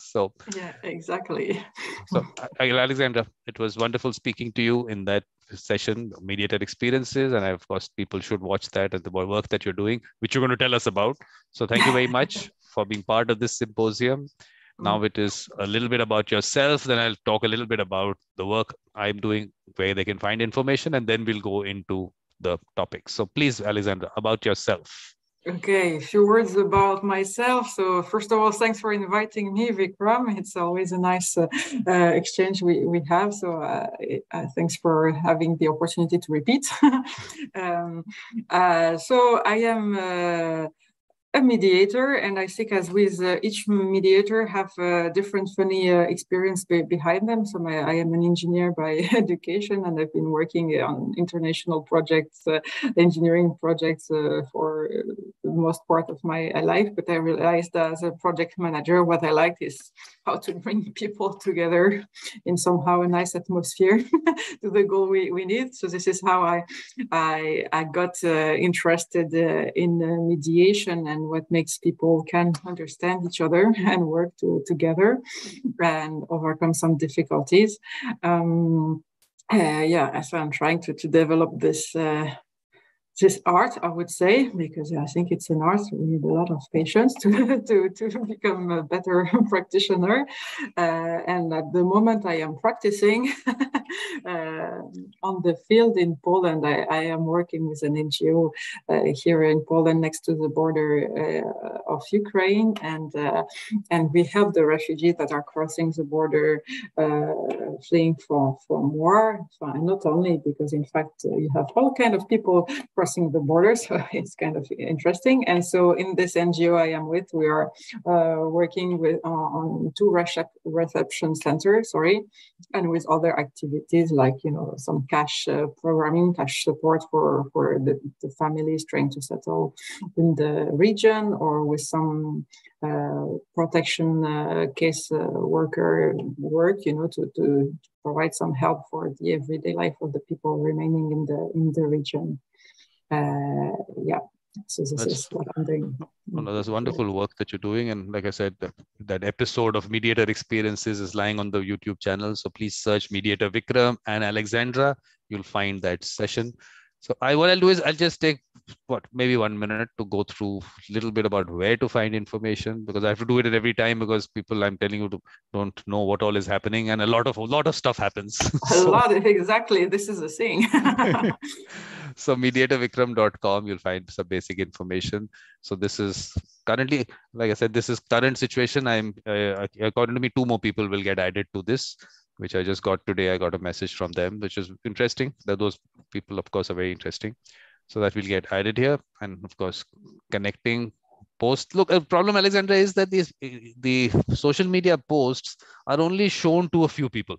So yeah, exactly. so Alexandra, it was wonderful speaking to you in that session, mediated experiences, and of course, people should watch that and the work that you're doing, which you're going to tell us about. So thank you very much for being part of this symposium. Now mm. it is a little bit about yourself. Then I'll talk a little bit about the work I'm doing, where they can find information, and then we'll go into the topic. So please, Alexandra, about yourself. Okay, a few words about myself. So first of all, thanks for inviting me, Vikram. It's always a nice uh, uh, exchange we, we have. So uh, thanks for having the opportunity to repeat. um, uh, so I am uh, a mediator and i think as with uh, each mediator have a different funny uh, experience be behind them. So my, i am an engineer by education and i've been working on international projects uh, engineering projects uh, for the most part of my life. But i realized as a project manager what i like is how to bring people together in somehow a nice atmosphere to the goal we, we need. So this is how i i, I got uh, interested uh, in mediation and and what makes people can understand each other and work to, together and overcome some difficulties. Um, uh, yeah, so I'm trying to, to develop this uh, this art, I would say, because I think it's an art. We need a lot of patience to, to, to become a better practitioner. Uh, and at the moment, I am practicing uh, on the field in Poland. I, I, am working with an NGO uh, here in Poland next to the border uh, of Ukraine. And, uh, and we help the refugees that are crossing the border uh, fleeing from, from war. So not only because, in fact, you have all kind of people crossing the border. So it's kind of interesting. And so in this NGO I am with, we are uh, working with uh, on two reception centers, sorry, and with other activities like, you know, some cash uh, programming, cash support for, for the, the, families trying to settle in the region or with some uh, protection uh, case uh, worker work, you know, to, to provide some help for the everyday life of the people remaining in the in the region uh, yeah. So this that's, is what i'm doing. Oh, no, that's wonderful work that you're doing. And like i said that, that episode of mediator experiences is lying on the youtube channel. So please search mediator vikram and alexandra. You'll find that session. So I what I'll do is I'll just take what maybe one minute to go through a little bit about where to find information because I have to do it every time because people I'm telling you to, don't know what all is happening and a lot of a lot of stuff happens. A so, lot exactly. This is the thing. so mediatorvikram.com you'll find some basic information. So this is currently like I said this is current situation. I'm uh, according to me two more people will get added to this which I just got today. I got a message from them, which is interesting. That those people, of course, are very interesting. So that will get added here, and of course, connecting post. Look, a problem, Alexandra, is that these the social media posts are only shown to a few people.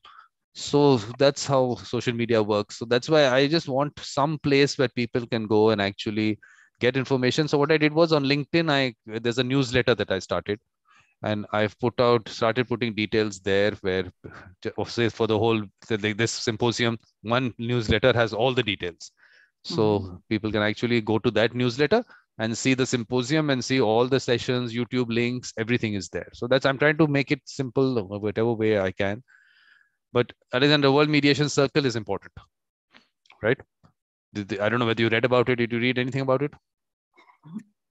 So that's how social media works. So that's why I just want some place where people can go and actually get information. So what I did was on LinkedIn, I there's a newsletter that I started and I've put out started putting details there where say for the whole like this symposium one newsletter has all the details so mm-hmm. people can actually go to that newsletter and see the symposium and see all the sessions youtube links everything is there. So that's i'm trying to make it simple whatever way i can. But alexandra world mediation circle is important right? I don't know whether you read about it. Did you read anything about it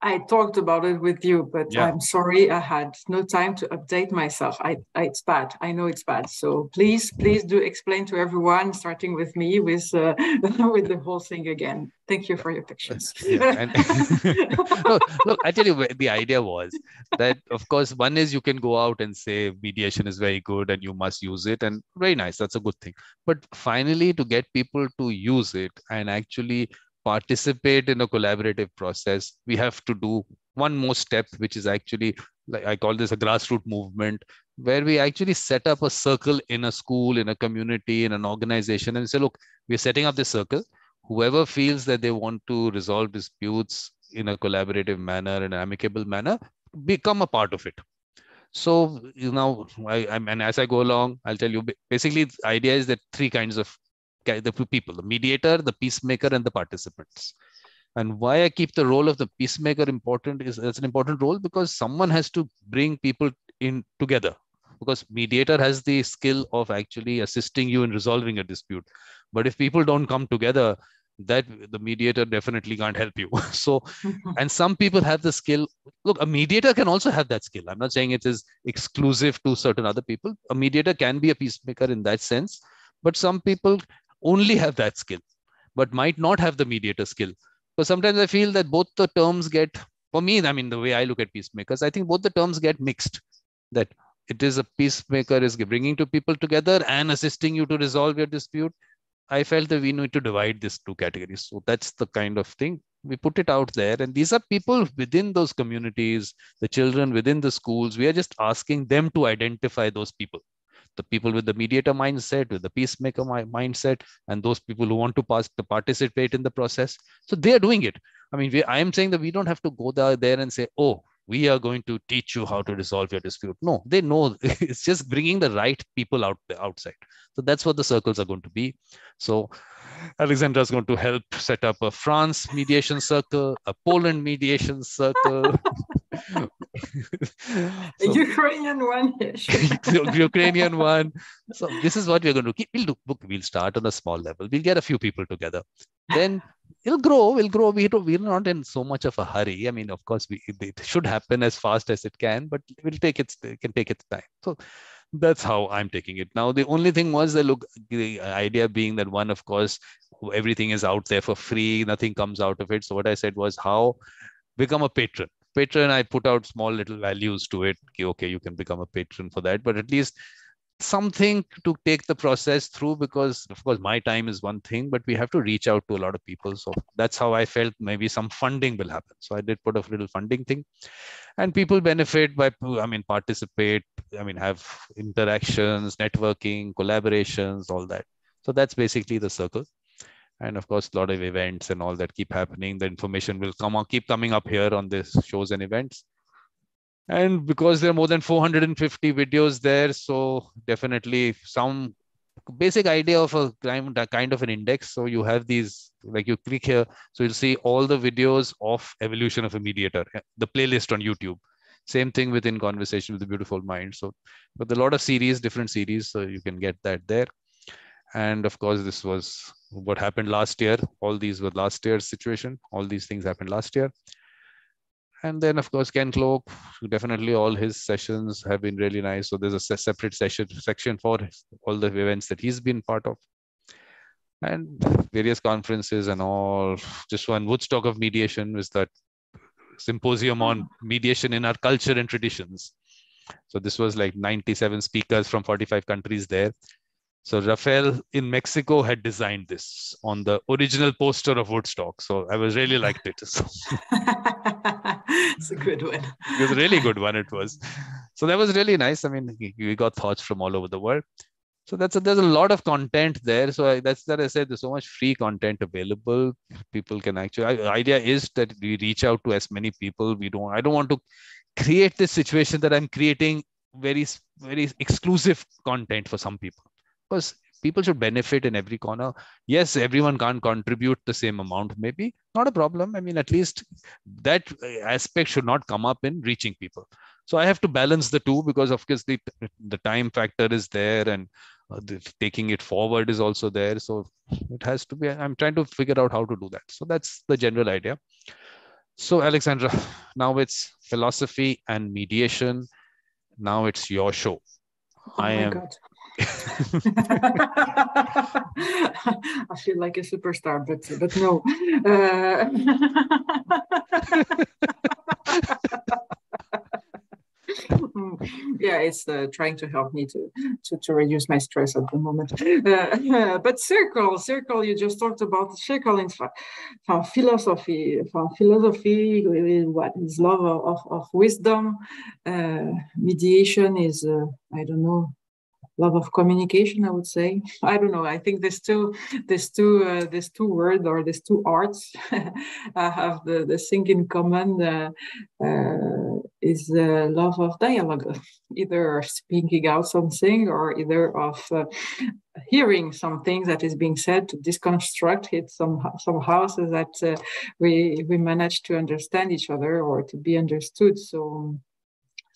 I talked about it with you, but yeah. I'm sorry I had no time to update myself. I, I, it's bad. I know it's bad. So please, please do explain to everyone, starting with me, with uh, with the whole thing again. Thank you for your patience. Yeah, and, look, look, I tell you, the idea was that, of course, one is you can go out and say mediation is very good and you must use it, and very nice. That's a good thing. But finally, to get people to use it and actually participate in a collaborative process, we have to do one more step, which is actually, like I call this a grassroots movement, where we actually set up a circle in a school, in a community, in an organization, and say, look, we're setting up this circle. Whoever feels that they want to resolve disputes in a collaborative manner, in an amicable manner, become a part of it. So you know, I, I and as I go along, I'll tell you. Basically, the idea is that three kinds of the people, the mediator, the peacemaker, and the participants. And why I keep the role of the peacemaker important is it's an important role? Because someone has to bring people in together. Because mediator has the skill of actually assisting you in resolving a dispute. But if people don't come together that the mediator definitely can't help you. So and some people have the skill. Look a mediator can also have that skill. I'm not saying it is exclusive to certain other people. A mediator can be a peacemaker in that sense. But some people only have that skill but might not have the mediator skill so sometimes i feel that both the terms get for me i mean the way i look at peacemakers i think both the terms get mixed that it is a peacemaker is bringing two people together and assisting you to resolve your dispute I felt that we need to divide these two categories. So that's the kind of thing we put it out there. And these are people within those communities, the children within the schools. We are just asking them to identify those people the people with the mediator mindset, with the peacemaker mindset, and those people who want to pass to participate in the process. So they are doing it. I mean, I am saying that we don't have to go there and say, oh, we are going to teach you how to resolve your dispute. No, they know it's just bringing the right people out outside. So that's what the circles are going to be. So Alexandra is going to help set up a France mediation circle, a Poland mediation circle. so, Ukrainian one. Ukrainian one. So this is what we're going to keep. We'll do. We'll start on a small level. We'll get a few people together. Then it'll grow. We'll grow. We we're not in so much of a hurry. I mean, of course, we it should happen as fast as it can, but it will take its it can take its time. So that's how I'm taking it. Now, the only thing was the look, the idea being that one, of course, everything is out there for free, nothing comes out of it. So what I said was how become a patron. Patron, I put out small little values to it. Okay, you can become a patron for that, but at least something to take the process through because of course my time is one thing but we have to reach out to a lot of people. So that's how i felt maybe some funding will happen. So i did put a little funding thing. And people benefit by i mean participate i mean have interactions networking collaborations all that. So that's basically the circle and of course a lot of events and all that keep happening. The information will come on keep coming up here on this shows and events. And because there are more than 450 videos there so definitely some basic idea of a kind of an index. So you have these like you click here so you'll see all the videos of evolution of a mediator eh, the playlist on youtube. Same thing within conversation with the beautiful mind. So but a lot of series different series so you can get that there. And of course this was what happened last year all these were last year's situation all these things happened last year. And then of course ken cloke definitely all his sessions have been really nice. So there's a separate session section for all the events that he's been part of. And various conferences and all. Just one woodstock of mediation was that symposium on mediation in our culture and traditions. So this was like 97 speakers from 45 countries there so Rafael in Mexico had designed this on the original poster of Woodstock. So I was really liked it. So. it's a good one. it was a really good one. It was. So that was really nice. I mean, we got thoughts from all over the world. So that's a, there's a lot of content there. So I, that's that I said there's so much free content available. People can actually. The idea is that we reach out to as many people. We don't. I don't want to create this situation that I'm creating very very exclusive content for some people because people should benefit in every corner. Yes everyone can't contribute the same amount maybe. Not a problem. I mean at least that aspect should not come up in reaching people. So i have to balance the two because of course the, the time factor is there and uh, the, taking it forward is also there. So it has to be i'm trying to figure out how to do that. So that's the general idea. So alexandra now it's philosophy and mediation. Now it's your show. Oh i am God. I feel like a superstar, but but no. Uh, yeah, it's uh, trying to help me to, to, to reduce my stress at the moment. Uh, but circle, circle, you just talked about circle in from philosophy, from philosophy, what is love of, of wisdom. Uh, mediation is, uh, I don't know, love of communication i would say. I don't know i think there's two there's two uh, there's two words or these two arts have the the thing in common uh, uh, is the love of dialogue. Either speaking out something or either of uh, hearing something that is being said to deconstruct it somehow, somehow so that uh, we we manage to understand each other or to be understood. So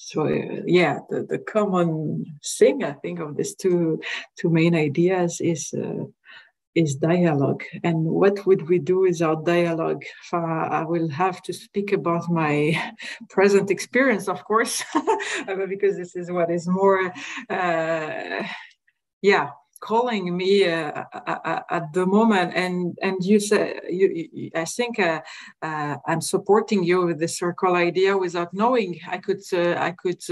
so uh, yeah, the, the common thing I think of these two two main ideas is uh, is dialogue. And what would we do without dialogue? Uh, I will have to speak about my present experience, of course, because this is what is more, uh, yeah, calling me uh, uh, uh, at the moment and and you say you, you i think uh, uh, i'm supporting you with the circle idea without knowing. I could uh, i could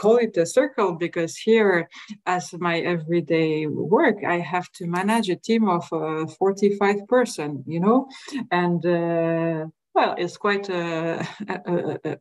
call it a circle because here as my everyday work i have to manage a team of 45 person you know? And well it's quite a, a, a,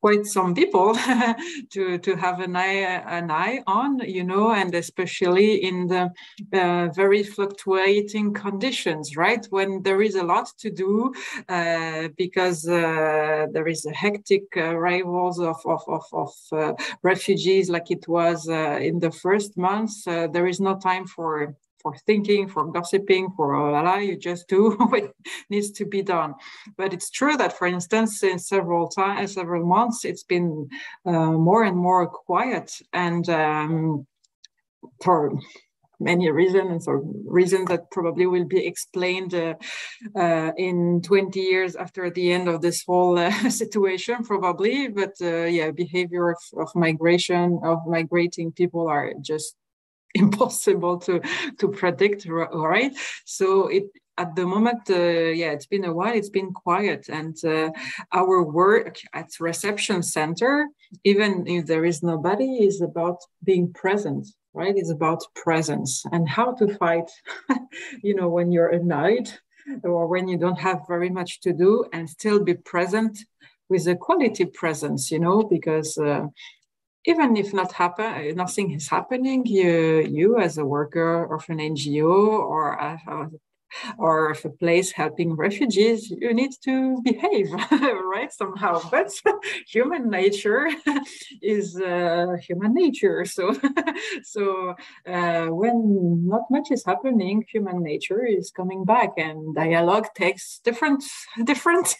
quite some people to to have an eye an eye on you know and especially in the uh, very fluctuating conditions right? When there is a lot to do uh, because uh, there is a hectic arrivals of of of, of uh, refugees like it was uh, in the first months uh, there is no time for for thinking, for gossiping, for la la, you just do what needs to be done. But it's true that, for instance, in several times, several months, it's been uh, more and more quiet, and um, for many reasons or reasons that probably will be explained uh, uh, in 20 years after the end of this whole uh, situation probably but uh, yeah behavior of, of migration of migrating people are just impossible to to predict right? So it at the moment uh, yeah it's been a while it's been quiet and uh, our work at reception center even if there is nobody is about being present right? It's about presence and how to fight you know when you're annoyed or when you don't have very much to do and still be present with a quality presence you know because uh, even if not happen, nothing is happening, you, you as a worker of an NGO or a, or of a place helping refugees, you need to behave, right? Somehow. But human nature is uh, human nature. So, so uh, when not much is happening, human nature is coming back, and dialogue takes different, different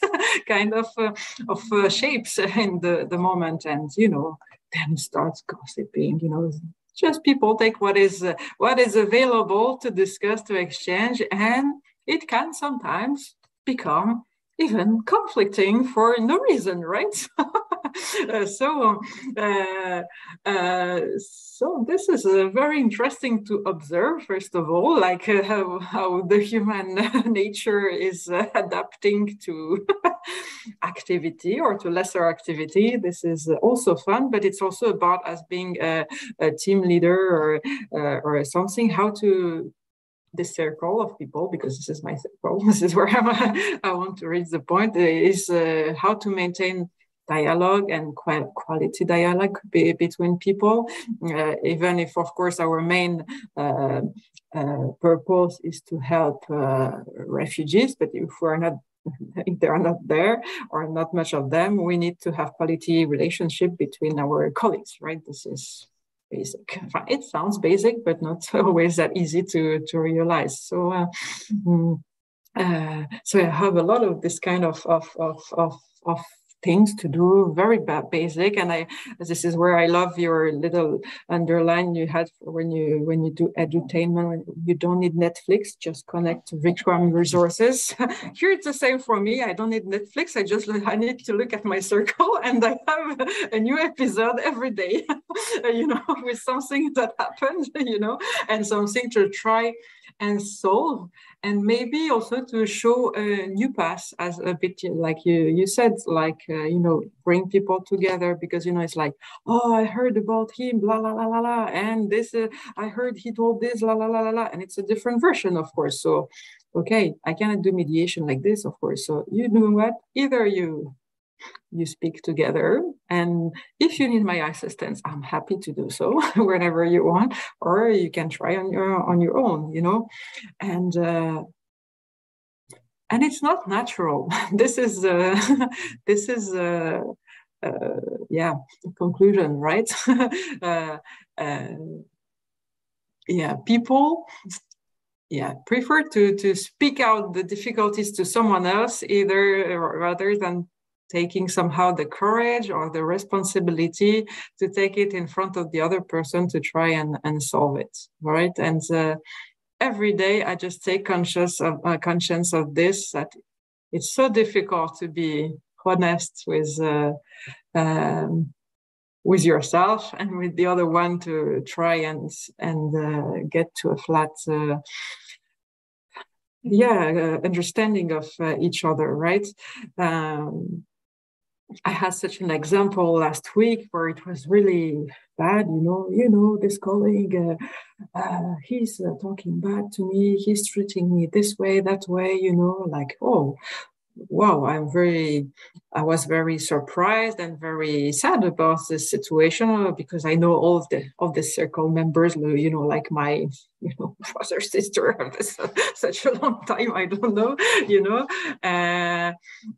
kind of uh, of uh, shapes in the the moment. And you know, then starts gossiping you know just people take what is uh, what is available to discuss to exchange and it can sometimes become even conflicting for no reason right? Uh, so uh, uh, so this is uh, very interesting to observe first of all like uh, how, how the human nature is adapting to activity or to lesser activity this is also fun but it's also about us being a, a team leader or or something how to this circle of people because this is my circle this is where I'm, i want to reach the point is uh, how to maintain dialogue and quality dialogue be, between people, uh, even if, of course, our main uh, uh, purpose is to help uh, refugees. But if we're not if they are not there or not much of them, we need to have quality relationship between our colleagues, right? This is basic. It sounds basic, but not always that easy to, to realize. So, uh, mm, uh, so I have a lot of this kind of, of, of, of, of things to do, very basic. And I, this is where I love your little underline you had when you when you do edutainment. When you don't need Netflix, just connect to Vikram resources. Here it's the same for me. I don't need Netflix. I just I need to look at my circle, and I have a new episode every day. you know, with something that happened. You know, and something to try and solve and maybe also to show a new path as a bit like you you said like uh, you know bring people together because you know it's like oh i heard about him blah la la la la and this uh, i heard he told this la la la la la and it's a different version of course. So okay i cannot do mediation like this of course. So you know what? Either you you speak together. And if you need my assistance, I'm happy to do so whenever you want, or you can try on your on your own, you know. And uh, and it's not natural. this is uh, this is uh, uh, yeah conclusion, right? uh, uh, yeah, people yeah prefer to to speak out the difficulties to someone else either rather than taking somehow the courage or the responsibility to take it in front of the other person to try and, and solve it right? And uh, every day i just take conscious of uh, conscience of this that it's so difficult to be honest with uh, um, with yourself and with the other one to try and and uh, get to a flat uh, yeah uh, understanding of uh, each other right? Um, i had such an example last week where it was really bad you know you know this colleague uh, uh, he's talking bad to me he's treating me this way that way you know like oh wow, I'm very, I was very surprised and very sad about this situation uh, because I know all of the of the circle members, you know, like my, you know, brother, sister, such a long time, I don't know, you know, uh,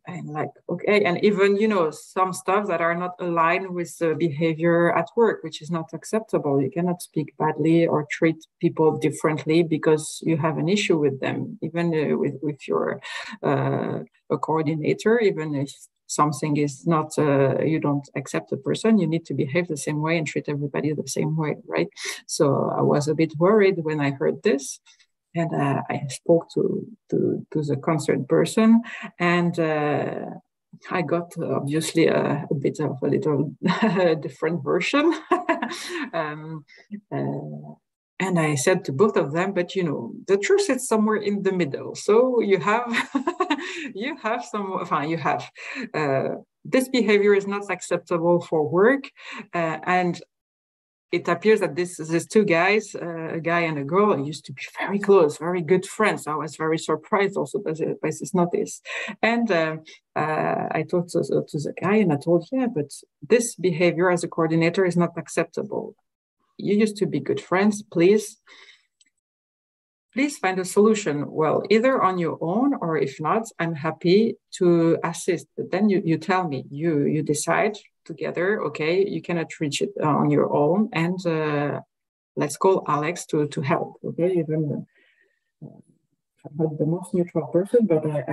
and like okay, and even you know some stuff that are not aligned with the behavior at work, which is not acceptable. You cannot speak badly or treat people differently because you have an issue with them, even uh, with with your. Uh, a coordinator, even if something is not, uh, you don't accept the person, you need to behave the same way and treat everybody the same way, right? So I was a bit worried when I heard this. And uh, I spoke to, to, to the concerned person, and uh, I got uh, obviously a, a, bit of a little different version. um, uh, and I said to both of them, but you know, the truth is somewhere in the middle. So you have, you have some, fine, you have, uh, this behavior is not acceptable for work. Uh, and it appears that this these two guys, uh, a guy and a girl, used to be very close, very good friends. I was very surprised also by, this notice. And uh, uh, I talked to, to the guy and I told, yeah, but this behavior as a coordinator is not acceptable you used to be good friends, please. Please find a solution. Well, either on your own, or if not, I'm happy to assist. But then you, you tell me, you you decide together, okay, you cannot reach it on your own, and uh, let's call Alex to to help. Okay, even uh, I'm not the most neutral person, but I,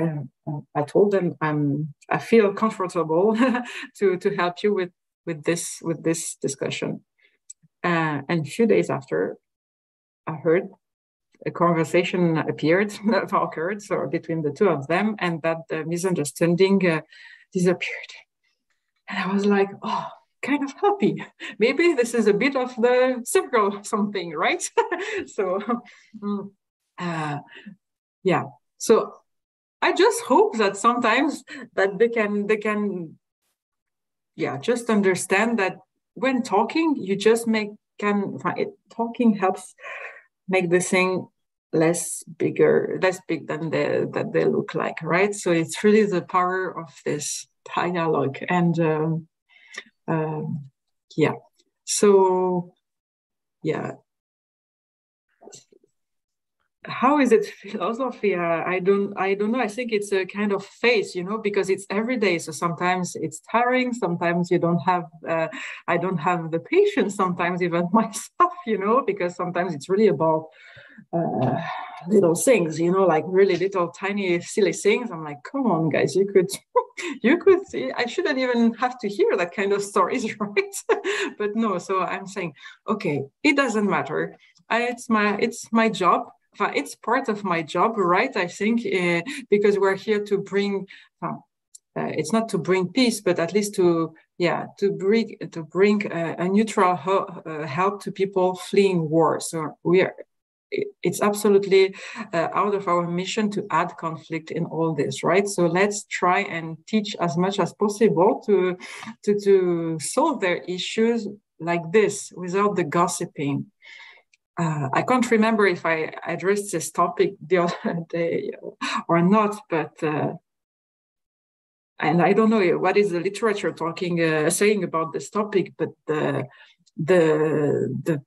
I, I told them I'm I feel comfortable to to help you with with this with this discussion. Uh, and a few days after, I heard a conversation appeared, occurred so between the two of them, and that the misunderstanding uh, disappeared. And I was like, oh, kind of happy. Maybe this is a bit of the circle something, right? so, mm, uh, yeah. So I just hope that sometimes that they can they can, yeah, just understand that when talking, you just make can it, talking helps make the thing less bigger, less big than they that they look like, right? So it's really the power of this dialogue, and um, um, yeah. So yeah, how is it philosophy? Uh, i don't i don't know. I think it's a kind of phase you know because it's every day. So sometimes it's tiring. Sometimes you don't have uh, i don't have the patience sometimes even myself you know because sometimes it's really about uh, little things you know like really little tiny silly things. I'm like come on guys you could you could see i shouldn't even have to hear that kind of stories right? But no so i'm saying okay it doesn't matter. I, it's my it's my job it's part of my job, right? I think uh, because we're here to bring. Uh, it's not to bring peace, but at least to yeah to bring to bring a, a neutral ho- uh, help to people fleeing war. So we are it's absolutely uh, out of our mission to add conflict in all this right so let's try and teach as much as possible to to to solve their issues like this without the gossiping uh, I can't remember if I addressed this topic the other day or not, but uh, and I don't know what is the literature talking uh, saying about this topic, but the the the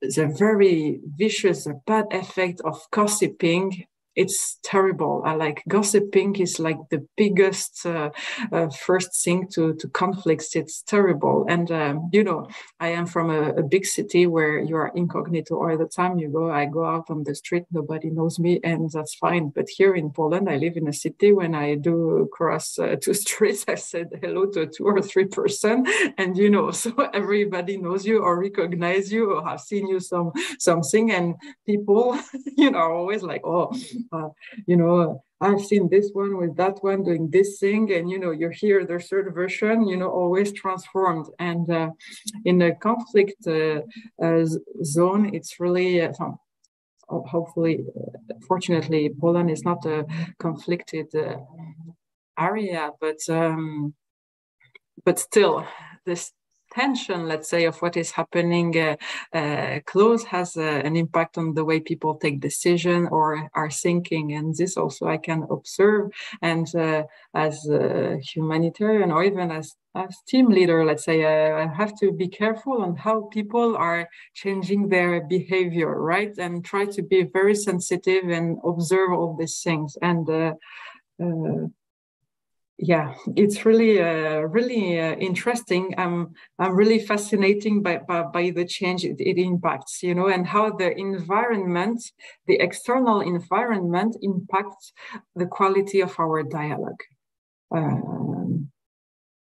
the very vicious bad effect of gossiping it's terrible. I like gossiping is like the biggest uh, uh, first thing to to conflicts. It's terrible, and um, you know, I am from a, a, big city where you are incognito all the time. You go, I go out on the street, nobody knows me, and that's fine. But here in Poland, I live in a city. When I do cross uh, two streets, I said hello to two or three person, and you know, so everybody knows you or recognize you or have seen you some something, and people, you know, always like, oh uh, you know, I've seen this one with that one doing this thing, and you know, you hear the third version, you know, always transformed. And uh, in a conflict uh, uh zone, it's really uh, hopefully, uh, fortunately, Poland is not a conflicted area, but um, but still, this tension, let's say, of what is happening uh, uh, close has uh, an impact on the way people take decision or are thinking. And this also I can observe. And uh, as a humanitarian or even as as team leader, let's say, uh, I have to be careful on how people are changing their behavior, right? And try to be very sensitive and observe all these things. And uh, yeah it's really uh, really uh, interesting i'm i'm really fascinating by, by, by the change it, it, impacts you know and how the environment the external environment impacts the quality of our dialogue um,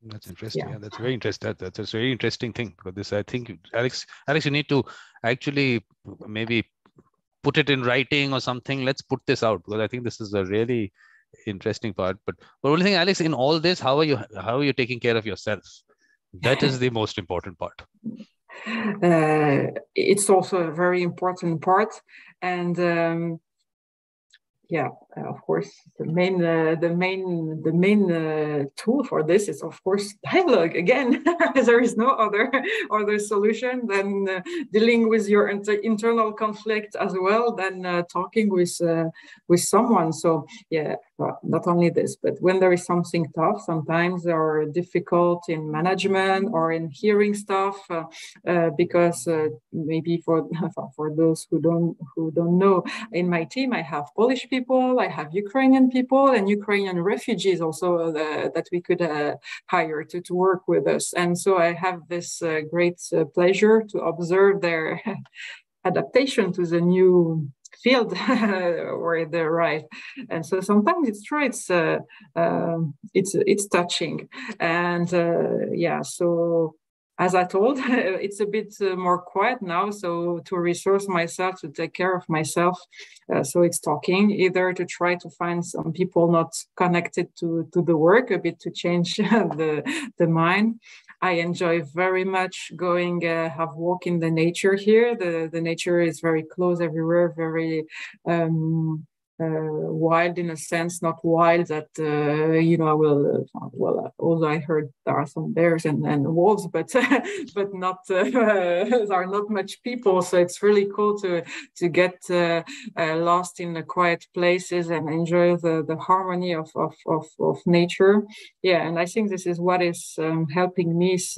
that's interesting yeah. yeah. that's very interesting that, that's a very interesting thing because this i think alex alex you need to actually maybe put it in writing or something let's put this out because i think this is a really interesting part. But the only thing, Alex, in all this, how are you? How are you taking care of yourself? That is the most important part. Uh, it's also a very important part, and um, yeah, of course, the main uh, the main the main uh, tool for this is of course dialogue. Again, there is no other other solution than uh, dealing with your inter internal conflict as well than uh, talking with uh, with someone. So yeah, not only this, but when there is something tough, sometimes or difficult in management or in hearing stuff because maybe for for those who don't who don't know, in my team I have Polish people, I have Ukrainian people and Ukrainian refugees also uh, that we could uh, hire to, to work with us. And so I have this uh, great uh, pleasure to observe their adaptation to the new field where they arrive. And so sometimes it's true, it's uh, uh, it's it's touching. And yeah, so as I told, it's a bit uh, more quiet now. So to resource myself, to take care of myself. Uh, so it's talking either to try to find some people not connected to, to the work, a bit to change the, the mind. I enjoy very much going uh, have walk in the nature here. The, the nature is very close everywhere, very um, wild in a sense, not wild that uh, you know. I will uh, well, although I heard there are some bears and, and wolves, but but not there are not much people. So it's really cool to to get lost in the quiet places and enjoy the the harmony of of of, of nature. Yeah, and I think this is what is um, helping me is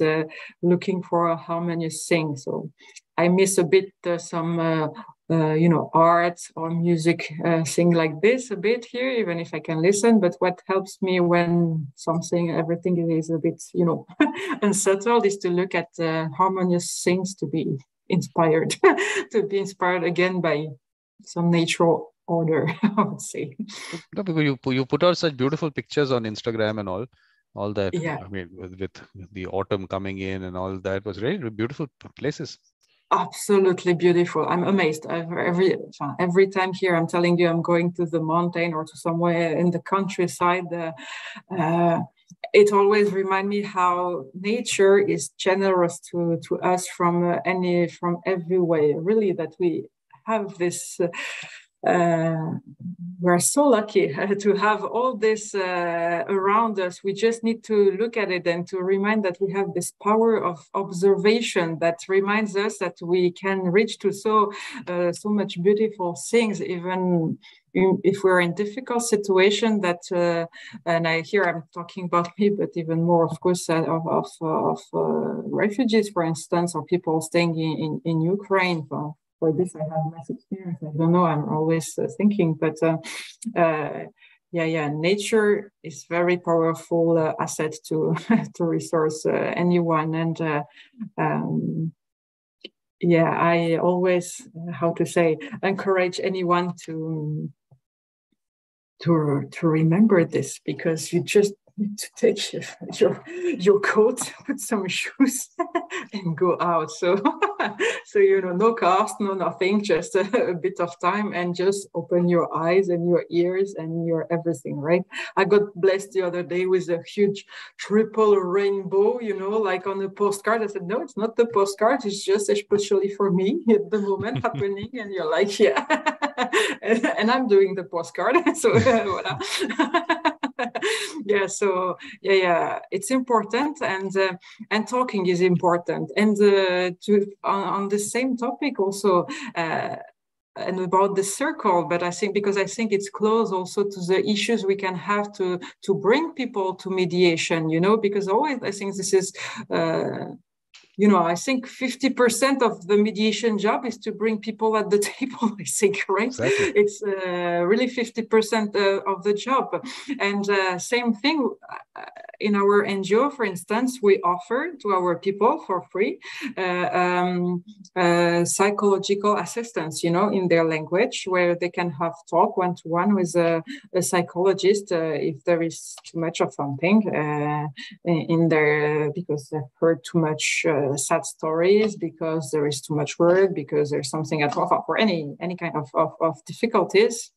looking for a harmonious thing. So I miss a bit uh, some uh, uh, you know, art or music uh, thing like this a bit here, even if I can listen. But what helps me when something, everything is a bit, you know, unsettled is to look at uh, harmonious things to be inspired, to be inspired again by some natural order, I would say. No, because you, you put out such beautiful pictures on Instagram and all. All that, yeah. I mean, with, with the autumn coming in and all that was really beautiful places absolutely beautiful. I'm amazed every every time here. I'm telling you, I'm going to the mountain or to somewhere in the countryside. Uh, uh, it always remind me how nature is generous to to us from uh, any from every way. Really, that we have this. Uh, we're so lucky to have all this uh, around us. We just need to look at it and to remind that we have this power of observation that reminds us that we can reach to so uh, so much beautiful things, even if we're in difficult situation. That uh, and I here I'm talking about me, but even more, of course, uh, of of, of uh, refugees, for instance, or people staying in in, in Ukraine. For, for this I have less experience. I don't know. I'm always uh, thinking, but uh, uh, yeah, yeah, nature is very powerful uh, asset to to resource uh, anyone, and uh, um, yeah, I always how to say encourage anyone to to to remember this because you just to take your your coat, put some shoes, and go out. So, so you know, no cost, no nothing, just a, a, bit of time, and just open your eyes and your ears and your everything. Right? I got blessed the other day with a huge triple rainbow. You know, like on a postcard. I said, no, it's not the postcard. It's just especially for me at the moment happening. And you're like, yeah, and, and I'm doing the postcard. So, voilà. yeah so yeah yeah it's important and uh, and talking is important. And uh, to on, on, the same topic also uh, and about the circle but i think because i think it's close also to the issues we can have to to bring people to mediation you know because always i think this is uh, you know, I think 50% of the mediation job is to bring people at the table, I think, right? Exactly. It's uh, really 50% uh, of the job. And uh, same thing uh, in our NGO, for instance, we offer to our people for free uh, um, uh, psychological assistance, you know, in their language, where they can have talk one to one with a, a psychologist if there is too much of something in there because they've heard too much sad stories because there is too much work because there's something at all for any any kind of, of, of difficulties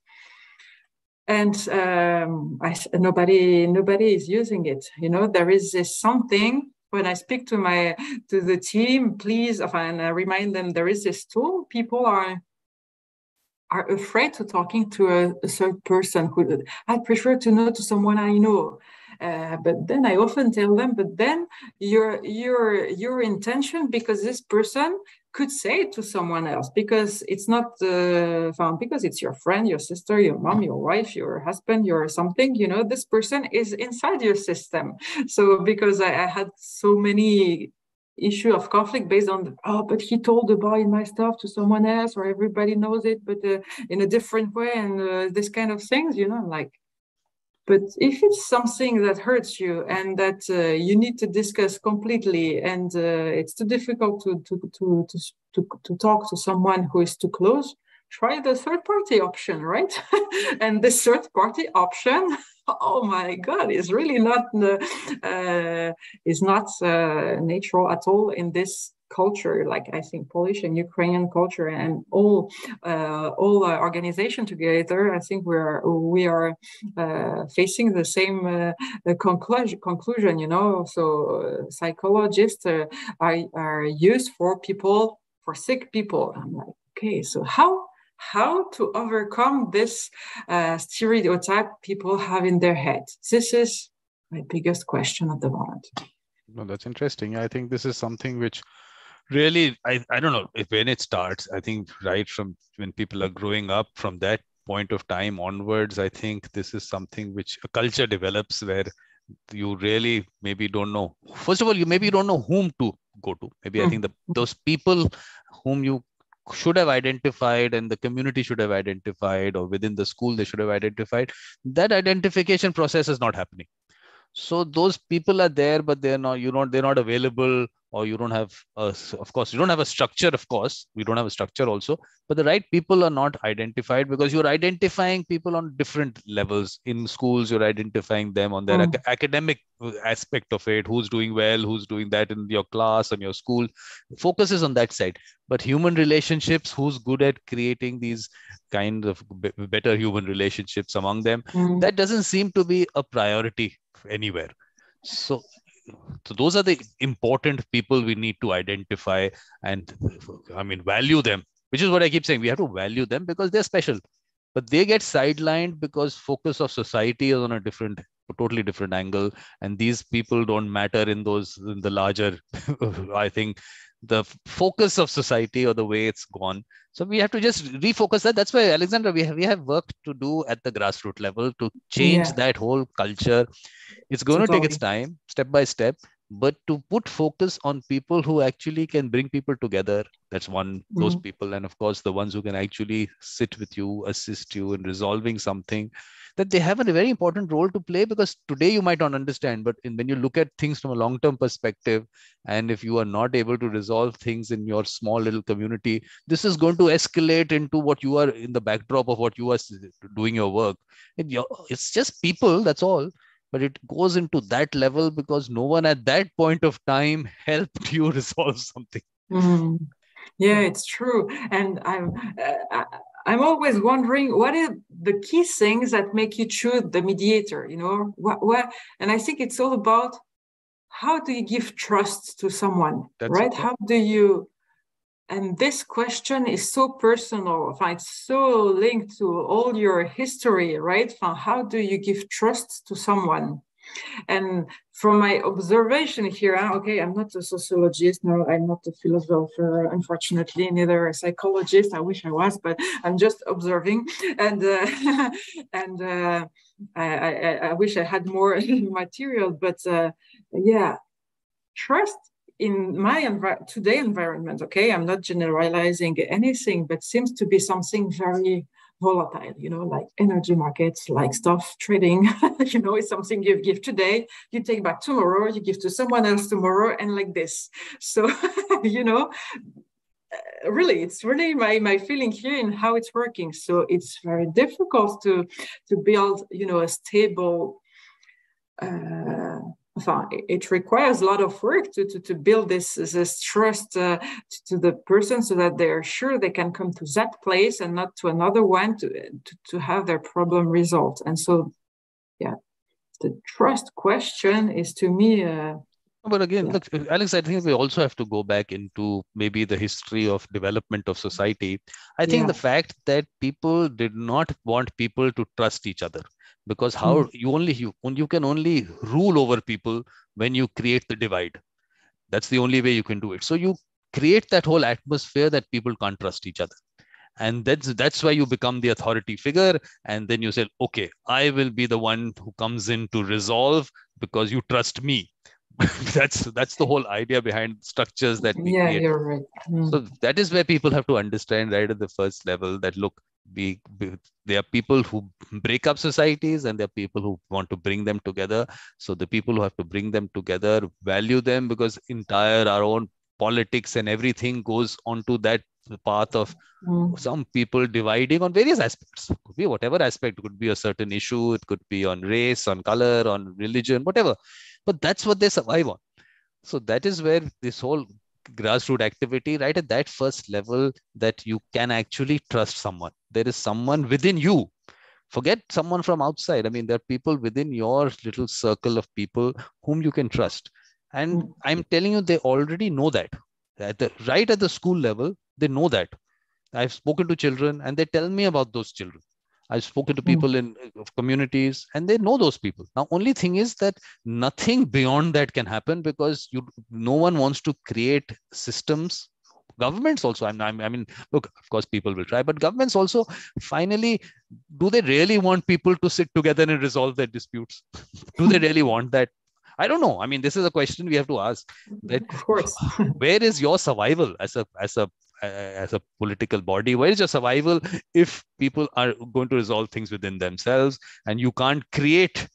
and um, I, nobody nobody is using it you know there is this something when I speak to my to the team, please, and I remind them there is this tool. People are are afraid to talking to a, a third person who I prefer to know to someone I know. Uh, but then I often tell them, but then your your your intention, because this person could say it to someone else, because it's not uh, found because it's your friend, your sister, your mom, your wife, your husband, your something. You know, this person is inside your system. So because I, I had so many issue of conflict based on oh but he told about my stuff to someone else or everybody knows it but uh, in a different way and uh, this kind of things you know like but if it's something that hurts you and that uh, you need to discuss completely, and uh, it's too difficult to, to, to, to, to, talk to someone who is too close, try the third party option, right? and this third party option, oh my God, is really not uh, is not uh, natural at all in this culture, like I think Polish and Ukrainian culture, and all uh, all uh, organization together, I think we're we are uh, facing the same uh, conclusion. Conclusion, you know. So uh, psychologists uh, are are used for people for sick people. I'm like, okay, so how how to overcome this stereotype people have in their head? This is my biggest question at the moment. Well, that's interesting. I think this is something which really I, I don't know if when it starts i think right from when people are growing up from that point of time onwards i think this is something which a culture develops where you really maybe don't know. First of all you maybe don't know whom to go to. Maybe mm. i think the those people whom you should have identified and the community should have identified or within the school they should have identified that identification process is not happening. So those people are there but they're not you know they're not available or you don't have a, of course you don't have a structure of course we don't have a structure also but the right people are not identified because you're identifying people on different levels in schools you're identifying them on their mm. ac- academic aspect of it who's doing well who's doing that in your class and your school focus is on that side but human relationships who's good at creating these kind of b- better human relationships among them mm. that doesn't seem to be a priority anywhere so so those are the important people we need to identify and i mean value them which is what i keep saying. We have to value them because they're special. But they get sidelined because focus of society is on a different totally different angle. And these people don't matter in those in the larger i think the focus of society or the way it's gone so we have to just refocus that that's why alexandra we have we have work to do at the grassroots level to change yeah. that whole culture it's going totally. to take its time step by step but to put focus on people who actually can bring people together that's one those mm-hmm. people and of course the ones who can actually sit with you assist you in resolving something that they have a very important role to play because today you might not understand but in, when you look at things from a long term perspective and if you are not able to resolve things in your small little community this is going to escalate into what you are in the backdrop of what you are doing your work. It's just people that's all. But it goes into that level because no one at that point of time helped you resolve something. Mm. yeah it's true. And i'm uh, i'm always wondering what are the key things that make you choose the mediator you know? What, what and i think it's all about how do you give trust to someone That's right? how do you and this question is so personal. It's so linked to all your history right? How do you give trust to someone and from my observation here okay i'm not a sociologist no i'm not a philosopher unfortunately neither a psychologist. I wish i was but i'm just observing. And uh, and uh, I, I, I, wish i had more material but uh, yeah trust in my today environment, okay, I'm not generalizing anything, but seems to be something very volatile, you know, like energy markets, like stuff trading, you know, it's something you give today, you take back tomorrow, you give to someone else tomorrow, and like this. So, you know, uh, really it's really my my feeling here in how it's working so it's very difficult to to build you know a stable uh, it requires a lot of work to, to, to build this, this trust uh, to the person so that they're sure they can come to that place and not to another one to, to, to have their problem resolved. And so, yeah, the trust question is to me uh, but again yeah. look alex i think we also have to go back into maybe the history of development of society i think yeah. the fact that people did not want people to trust each other because how mm. you only you, you can only rule over people when you create the divide. That's the only way you can do it. So you create that whole atmosphere that people can't trust each other. And that's that's why you become the authority figure. And then you say okay i will be the one who comes in to resolve because you trust me that's that's the whole idea behind structures that we yeah create. you're right mm. so that is where people have to understand right at the first level that look we, we there are people who break up societies and there are people who want to bring them together so the people who have to bring them together value them because entire our own politics and everything goes onto that path of mm. some people dividing on various aspects could be whatever aspect it could be a certain issue it could be on race on color on religion whatever but that's what they survive on. So that is where this whole grassroots activity right at that first level that you can actually trust someone. There is someone within you. Forget someone from outside. I mean there are people within your little circle of people whom you can trust. And hmm. i'm telling you they already know that. At the right at the school level they know that. I've spoken to children and they tell me about those children I've spoken to hmm. people in uh, communities and they know those people. Now, only thing is that nothing beyond that can happen because you no one wants to create systems. Governments also, I'm, I'm, I mean, look, of course, people will try, but governments also finally, do they really want people to sit together and resolve their disputes? do they really want that? I don't know. I mean, this is a question we have to ask. That, of course. where is your survival as a as a as a political body? Where is your survival if people are going to resolve things within themselves and you can't create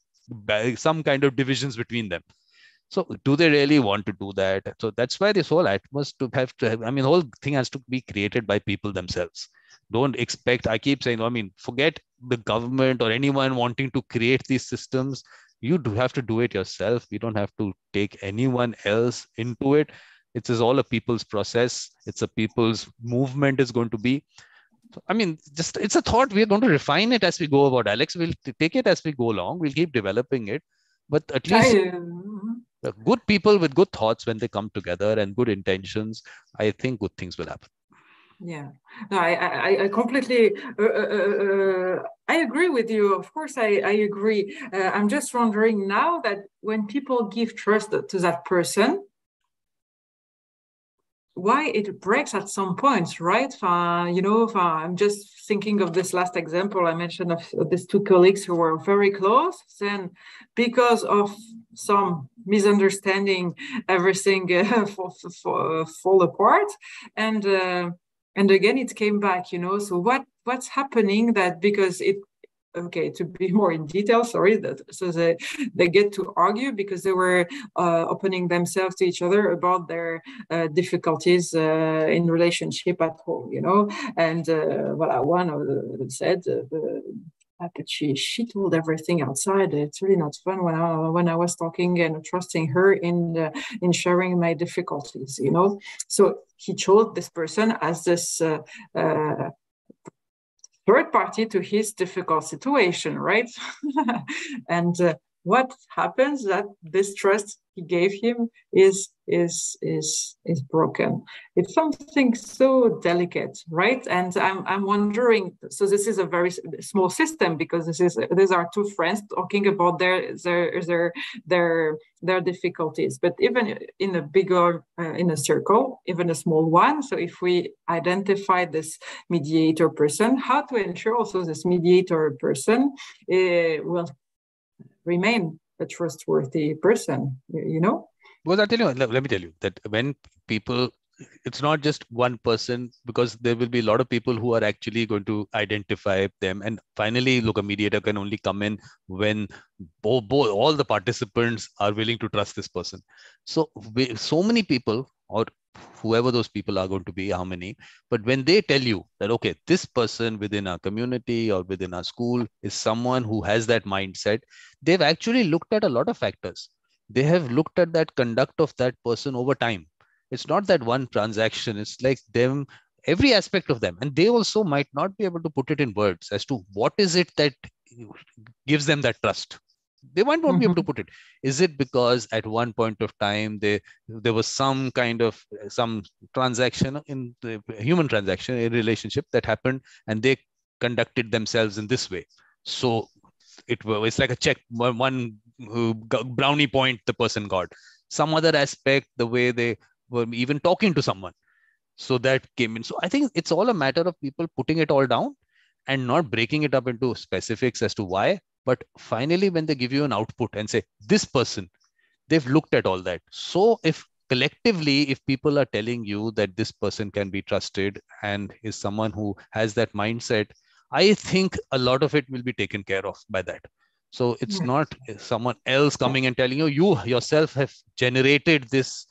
some kind of divisions between them? So do they really want to do that? So that's why this whole atmosphere to have to have, i mean whole thing has to be created by people themselves. Don't expect i keep saying i mean forget the government or anyone wanting to create these systems. You do have to do it yourself. You don't have to take anyone else into it it is all a people's process. It's a people's movement is going to be. I mean just it's a thought. We're going to refine it as we go about alex. We'll take it as we go along. We'll keep developing it. But at least I, good people with good thoughts when they come together and good intentions i think good things will happen. Yeah. No i i, I completely uh, uh, uh, uh, i agree with you. Of course i i agree. Uh, i'm just wondering now that when people give trust to that person why it breaks at some points, right? Uh, you know, uh, I'm just thinking of this last example I mentioned of, of these two colleagues who were very close. Then, because of some misunderstanding everything uh, fall, fall, fall, apart and uh, and again it came back you know so what what's happening that because it okay to be more in detail sorry that so they they get to argue because they were uh, opening themselves to each other about their uh, difficulties uh, in relationship at home you know and uh, well one of them said uh, but she she told everything outside. It's really not fun when I when I was talking and trusting her in uh, in sharing my difficulties. You know, so he chose this person as this uh, uh, third party to his difficult situation, right? and uh, what happens that this trust he gave him is is is is broken. It's something so delicate right? And i'm i'm wondering so this is a very small system because this is these are two friends talking about their their their their their difficulties. But even in a bigger uh, in a circle even a small one so if we identify this mediator person how to ensure also this mediator person uh, will remain a trustworthy person you know? Well i tell you let, let me tell you that when people it's not just one person because there will be a lot of people who are actually going to identify them. And finally look a mediator can only come in when bo- bo- all the participants are willing to trust this person. So we, so many people or whoever those people are going to be, how many. But when they tell you that, okay, this person within our community or within our school is someone who has that mindset, they've actually looked at a lot of factors. They have looked at that conduct of that person over time. It's not that one transaction, it's like them, every aspect of them. And they also might not be able to put it in words as to what is it that gives them that trust they might not mm-hmm. be able to mm-hmm. put it. Is it because at one point of time they there was some kind of some transaction in the human transaction a relationship that happened and they conducted themselves in this way? So it was it's like a check one, one brownie point the person got. Some other aspect the way they were even talking to someone. So that came in. So i think it's all a matter of people putting it all down and not breaking it up into specifics as to why but finally when they give you an output and say this person they've looked at all that. So if collectively if people are telling you that this person can be trusted and is someone who has that mindset i think a lot of it will be taken care of by that. So it's yeah. not someone else coming and telling you you yourself have generated this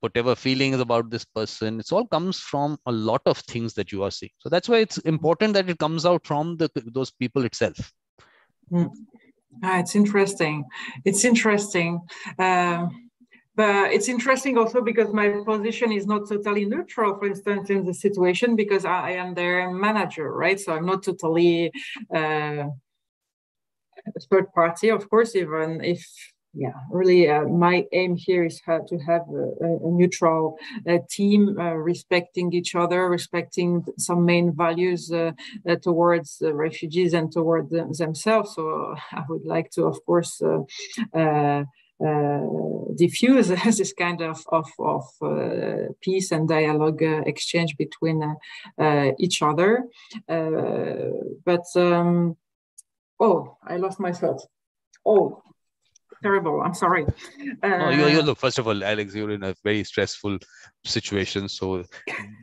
whatever feelings about this person. It's all comes from a lot of things that you are seeing. So that's why it's important that it comes out from the those people itself Mm. Ah, it's interesting. It's interesting. Um, but it's interesting also because my position is not totally neutral, for instance, in the situation, because I, am their manager, right? So I'm not totally uh, third party, of course, even if yeah, really, uh, my aim here is to have a, a neutral uh, team, uh, respecting each other, respecting some main values uh, uh, towards refugees and toward them, themselves. So I would like to, of course, uh, diffuse this kind of of, of peace and dialogue exchange between each other. but um, oh, I lost my thought. Oh, terrible. I'm sorry. Uh, no, you, you look. First of all, Alex, you're in a very stressful situation, so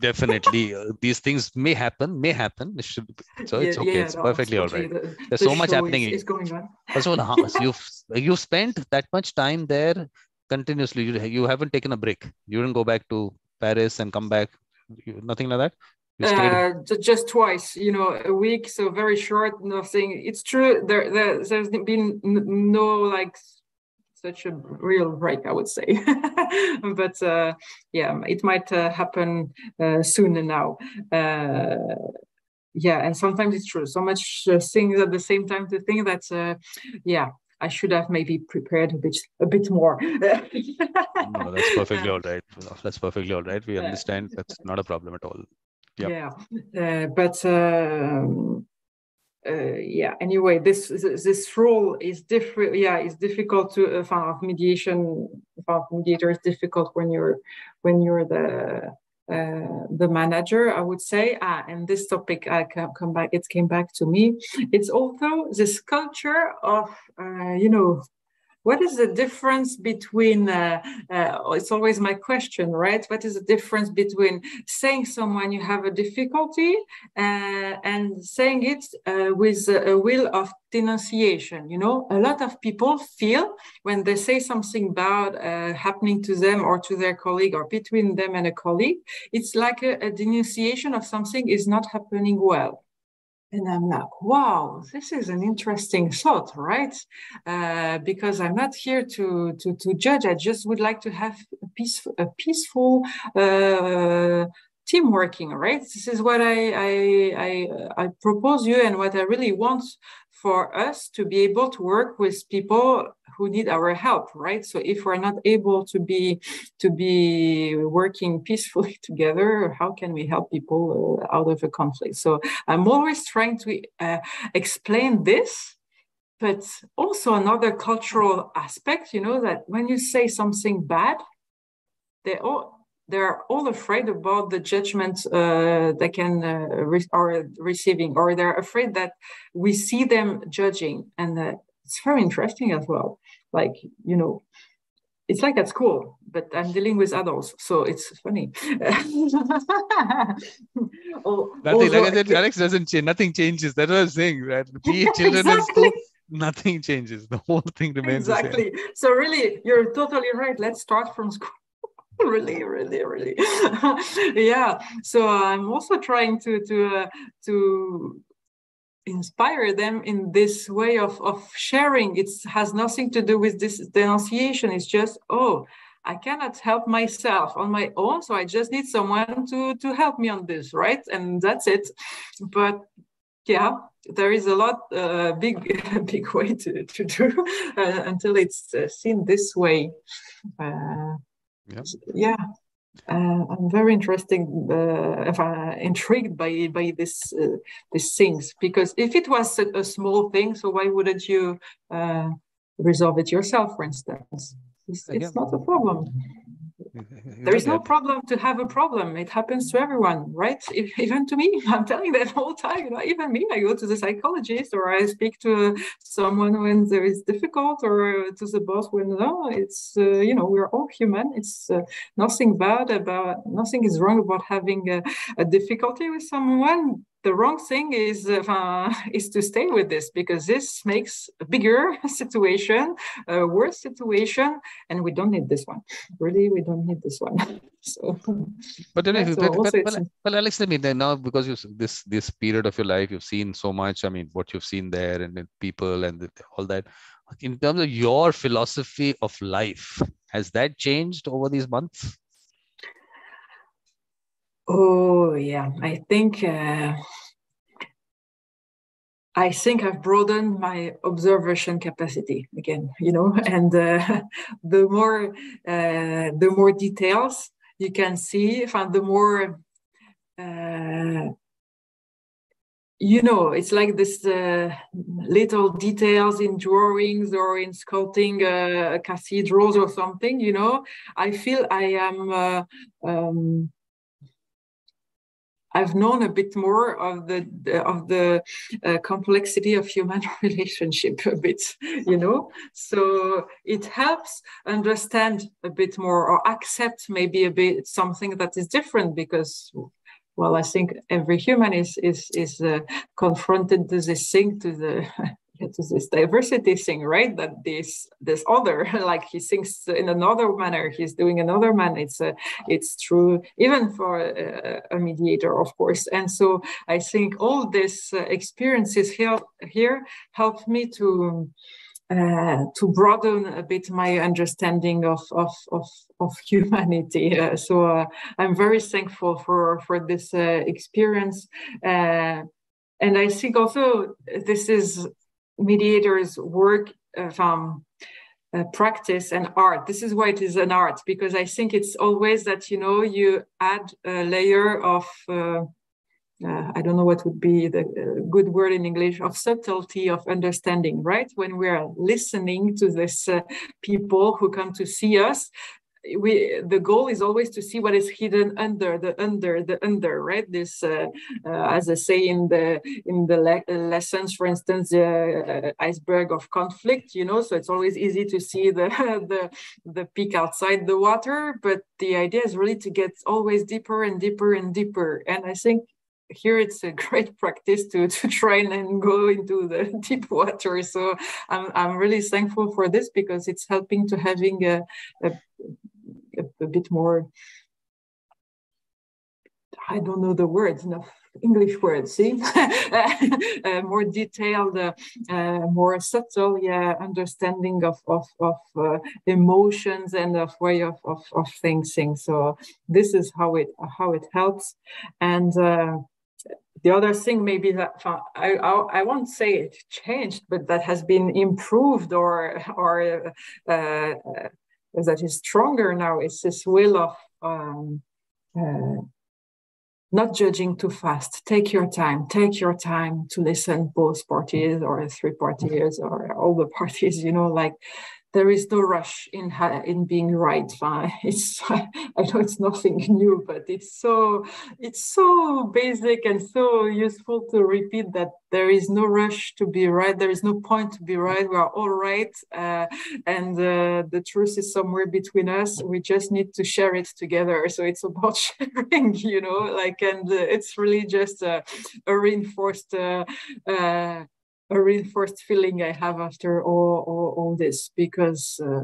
definitely uh, these things may happen. May happen. It should. So it's okay. Yeah, it's no, perfectly all right. The, There's the so much happening. Is, is going on. First of all, you've you spent that much time there continuously. You you haven't taken a break. You didn't go back to Paris and come back. You, nothing like that. Uh, just twice, you know, a week, so very short, nothing. It's true. There, there there's been no like such a real break, I would say. but uh, yeah, it might uh, happen uh, sooner now. Uh, yeah, and sometimes it's true. So much uh, things at the same time to think that, uh, yeah, I should have maybe prepared a bit a bit more. no, that's perfectly all right. That's perfectly all right. We understand. That's not a problem at all. Yep. Yeah, but. Um, uh, yeah anyway this this role is different yeah it's difficult to uh, mediation mediator is difficult when you're when you're the uh, the manager i would say. Ah, and this topic i can come back it came back to me. It's also this culture of uh, you know what is the difference between uh, uh, it's always my question right? What is the difference between saying someone you have a difficulty uh, and saying it uh, with a will of denunciation? You know a lot of people feel when they say something bad uh, happening to them or to their colleague or between them and a colleague it's like a, a denunciation of something is not happening well and I'm like, wow, this is an interesting thought, right? Uh, because I'm not here to, to, to judge. I just would like to have a peaceful, a peaceful uh, team working, right? This is what I, I, I, I propose you and what I really want for us to be able to work with people who need our help right? So if we're not able to be to be working peacefully together how can we help people uh, out of a conflict? So i'm always trying to uh, explain this but also another cultural aspect you know that when you say something bad they all they're all afraid about the judgment uh, they can uh, re- are receiving, or they're afraid that we see them judging, and uh, it's very interesting as well. Like you know, it's like at school, but I'm dealing with adults, so it's funny. oh, nothing, like I said, Alex doesn't change. Nothing changes. That's what I was saying. Right? Be children exactly. in school, nothing changes. The whole thing remains exactly. So really, you're totally right. Let's start from school. really really really yeah so i'm also trying to to uh, to inspire them in this way of of sharing. It has nothing to do with this denunciation. It's just oh i cannot help myself on my own so i just need someone to to help me on this right? And that's it. But yeah there is a lot uh, big big way to, to do uh, until it's uh, seen this way. Uh, yeah, yeah. Uh, I'm very interested, uh, uh, intrigued by by this uh, these things because if it was a, a, small thing, so why wouldn't you uh, resolve it yourself, for instance? It's, it's not a problem there is no problem to have a problem. It happens to everyone, right? If, even to me, I'm telling that all the time. You know, even me, I go to the psychologist or I speak to someone when there is difficult or to the boss when no, it's uh, you know we're all human. It's uh, nothing bad about nothing is wrong about having a, a difficulty with someone the wrong thing is uh, is to stay with this because this makes a bigger situation, a worse situation, and we don't need this one. Really, we don't need this one. so, but then, yeah, so but, but, but, Alex, I mean, now because you this this period of your life, you've seen so much. I mean, what you've seen there and people and all that. In terms of your philosophy of life, has that changed over these months? Oh yeah, I think uh, I think I've broadened my observation capacity again. You know, and uh, the more uh, the more details you can see, and the more uh, you know, it's like this uh, little details in drawings or in sculpting uh, cathedrals or something. You know, I feel I am. Um, I've known a bit more of the of the uh, complexity of human relationship a bit, you know. So it helps understand a bit more or accept maybe a bit something that is different because well i think every human is is is uh, confronted to this thing to the to this diversity thing, right? That this this other, like he thinks in another manner, he's doing another man. It's a, it's true even for a, a mediator, of course. And so I think all these uh, experiences here here helped me to. Uh, to broaden a bit my understanding of of of, of humanity. Uh, so uh, I'm very thankful for for this uh, experience, uh, and I think also this is mediators work uh, from uh, practice and art. This is why it is an art because I think it's always that you know you add a layer of uh, uh, I don't know what would be the uh, good word in English of subtlety of understanding, right? When we are listening to this people who come to see us, we the goal is always to see what is hidden under the under the under right? This uh, uh, as i say in the in the le lessons for instance the uh, iceberg of conflict you know? So it's always easy to see the the the peak outside the water but the idea is really to get always deeper and deeper and deeper. And i think here it's a great practice to to try and go into the deep water. So i'm i'm really thankful for this because it's helping to having a, a, a, a bit more i don't know the words enough english words see? Uh, more detailed uh, uh, more subtle yeah understanding of of, of uh, emotions and of way of, of of thinking. So this is how it how it helps. And uh, the other thing maybe that I, I, I won't say it changed, but that has been improved or or uh, uh, that is stronger now is this will of um, uh, not judging too fast. Take your time. Take your time to listen both parties or three parties or all the parties. You know, like there is no rush in in being right. It's I know it's nothing new, but it's so it's so basic and so useful to repeat that there is no rush to be right. There is no point to be right. We are all right, uh, and uh, the truth is somewhere between us. We just need to share it together. So it's about sharing, you know, like, and uh, it's really just a, a reinforced uh, uh, a reinforced feeling I have after all, all, all this because uh,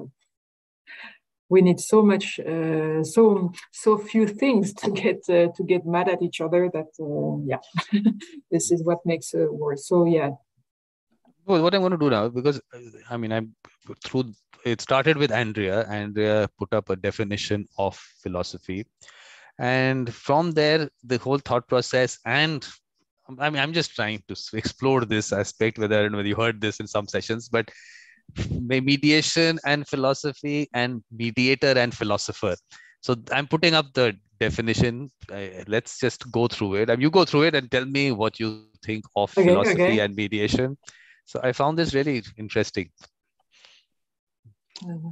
we need so much, uh, so so few things to get uh, to get mad at each other that uh, yeah, this is what makes it worse. So yeah. Well, what I'm going to do now because uh, I mean I'm through. It started with Andrea. Andrea put up a definition of philosophy, and from there the whole thought process and I mean, I'm just trying to explore this aspect, whether whether you heard this in some sessions, but mediation and philosophy and mediator and philosopher. So I'm putting up the definition. Uh, let's just go through it. I mean, you go through it and tell me what you think of okay, philosophy okay. and mediation. So I found this really interesting. Mm-hmm.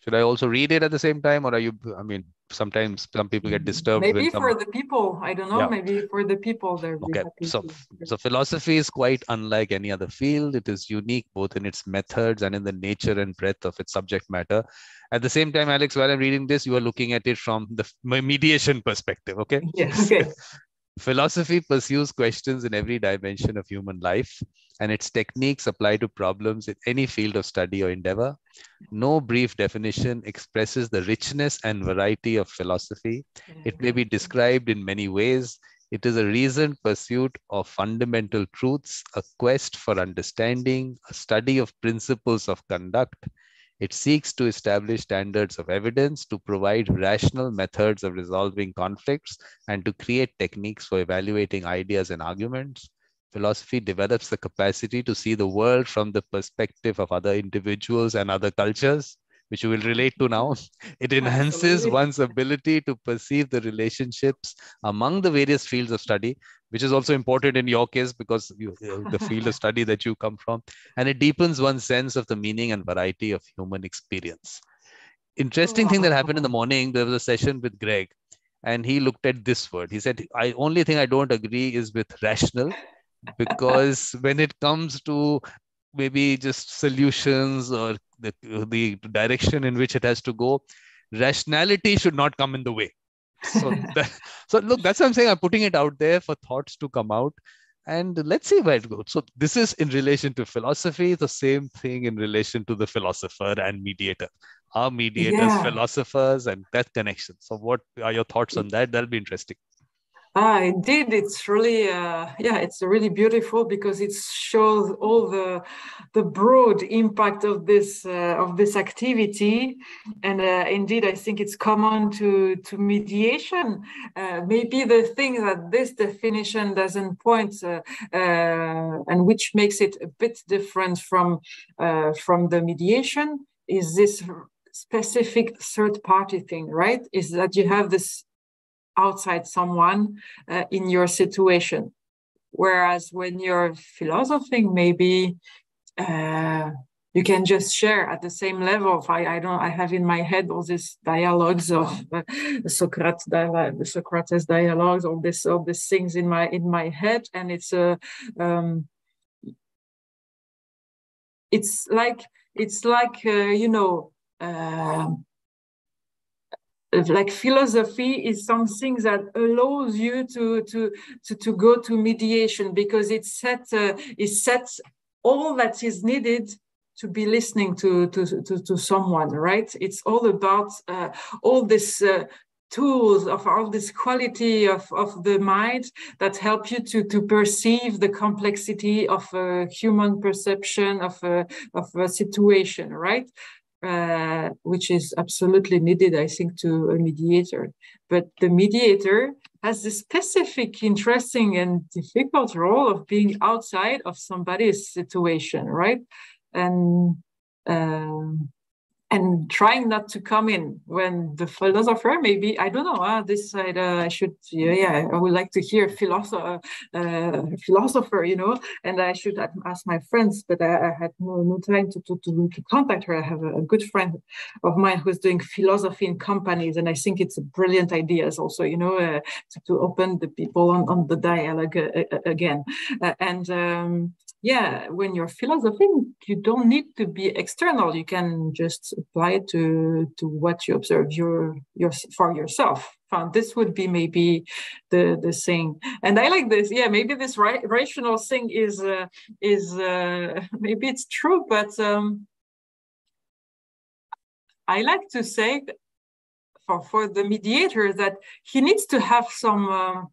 Should I also read it at the same time, or are you? I mean, sometimes some people get mm-hmm. disturbed. Maybe some... for the people, I don't know. Yeah. Maybe for the people, they're okay. So, so philosophy is quite unlike any other field. It is unique both in its methods and in the nature and breadth of its subject matter. At the same time, Alex, while I'm reading this, you are looking at it from the mediation perspective. Okay. Yeah. Okay. Philosophy pursues questions in every dimension of human life, and its techniques apply to problems in any field of study or endeavor. No brief definition expresses the richness and variety of philosophy. It may be described in many ways. It is a reasoned pursuit of fundamental truths, a quest for understanding, a study of principles of conduct, it seeks to establish standards of evidence to provide rational methods of resolving conflicts and to create techniques for evaluating ideas and arguments. Philosophy develops the capacity to see the world from the perspective of other individuals and other cultures which you will relate to now. It enhances one's ability to perceive the relationships among the various fields of study, which is also important in your case because you, uh, the field of study that you come from. And it deepens one's sense of the meaning and variety of human experience. Interesting thing that happened in the morning, there was a session with Greg, and he looked at this word. He said, I only thing I don't agree is with rational because when it comes to maybe just solutions or the, the direction in which it has to go rationality should not come in the way. So that, so look that's what i'm saying. I'm putting it out there for thoughts to come out. And let's see where it goes. So this is in relation to philosophy the same thing in relation to the philosopher and mediator. Our mediators yeah. philosophers and that connection. So what are your thoughts on that? That'll be interesting Ah, indeed, it's really, uh, yeah, it's really beautiful because it shows all the the broad impact of this uh, of this activity, and uh, indeed, I think it's common to to mediation. Uh, maybe the thing that this definition doesn't point, uh, uh, and which makes it a bit different from from the mediation, is this specific third party thing, right? Is that you have this outside someone uh, in your situation. Whereas when you're philosophing, maybe uh, you can just share at the same level. If I, I don't, I have in my head all these dialogues of uh, Socrates, Socrates dialogues, all this, all these things in my in my head, and it's a, um, it's like it's like uh, you know. Uh, like philosophy is something that allows you to to to, to go to mediation because it set uh, it sets all that is needed to be listening to, to, to, to someone, right? It's all about uh, all this uh, tools of all this quality of, of the mind that help you to, to perceive the complexity of a human perception of a, of a situation, right? Uh, which is absolutely needed, I think, to a mediator. But the mediator has the specific, interesting, and difficult role of being outside of somebody's situation, right? and um, and trying not to come in when the philosopher maybe i don't know uh, this side uh, i should yeah, yeah, i would like to hear philosopher uh, philosopher you know and i should ask my friends but i, I had no, no time to, to, to, to, contact her. I have a, a, good friend of mine who's doing philosophy in companies and i think it's a brilliant idea also you know uh, to, to, open the people on, on the dialogue uh, uh, again. And um, yeah, when you're philosophing, you don't need to be external. You can just apply it to to what you observe your your for yourself. This would be maybe the the thing. And I like this. Yeah, maybe this ra- rational thing is uh, is uh, maybe it's true, but um, I like to say for for the mediator that he needs to have some. Um,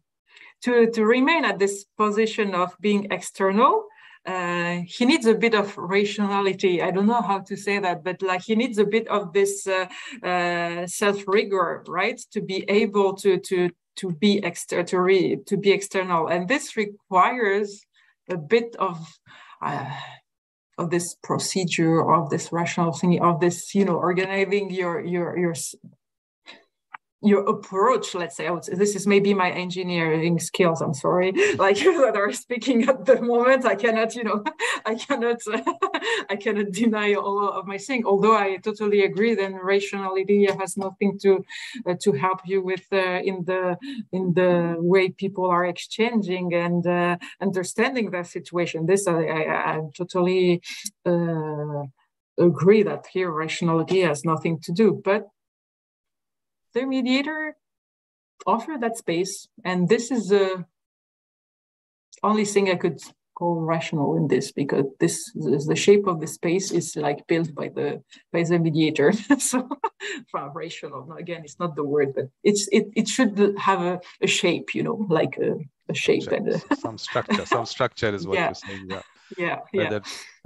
to, to remain at this position of being external uh, he needs a bit of rationality. I don't know how to say that, but like he needs a bit of this uh, uh, self rigor, right, to be able to to to be exter to, re to be external, and this requires a bit of. Uh, of this procedure of this rational thing of this you know organizing your your your your approach let's say, say this is maybe my engineering skills i'm sorry like that are speaking at the moment. I cannot you know i cannot i cannot deny all of my thing. Although i totally agree then rationality has nothing to uh, to help you with uh, in the in the way people are exchanging and uh, understanding the situation. This i, I, I totally uh, agree that here rationality has nothing to do. But the mediator offer that space. And this is the only thing I could call rational in this because this is the shape of the space is like built by the by the mediator. so from rational. Again, it's not the word, but it's it, it should have a, a shape, you know, like a, a shape and a some structure. Some structure is what yeah. you're saying. Yeah. Yeah, yeah. That,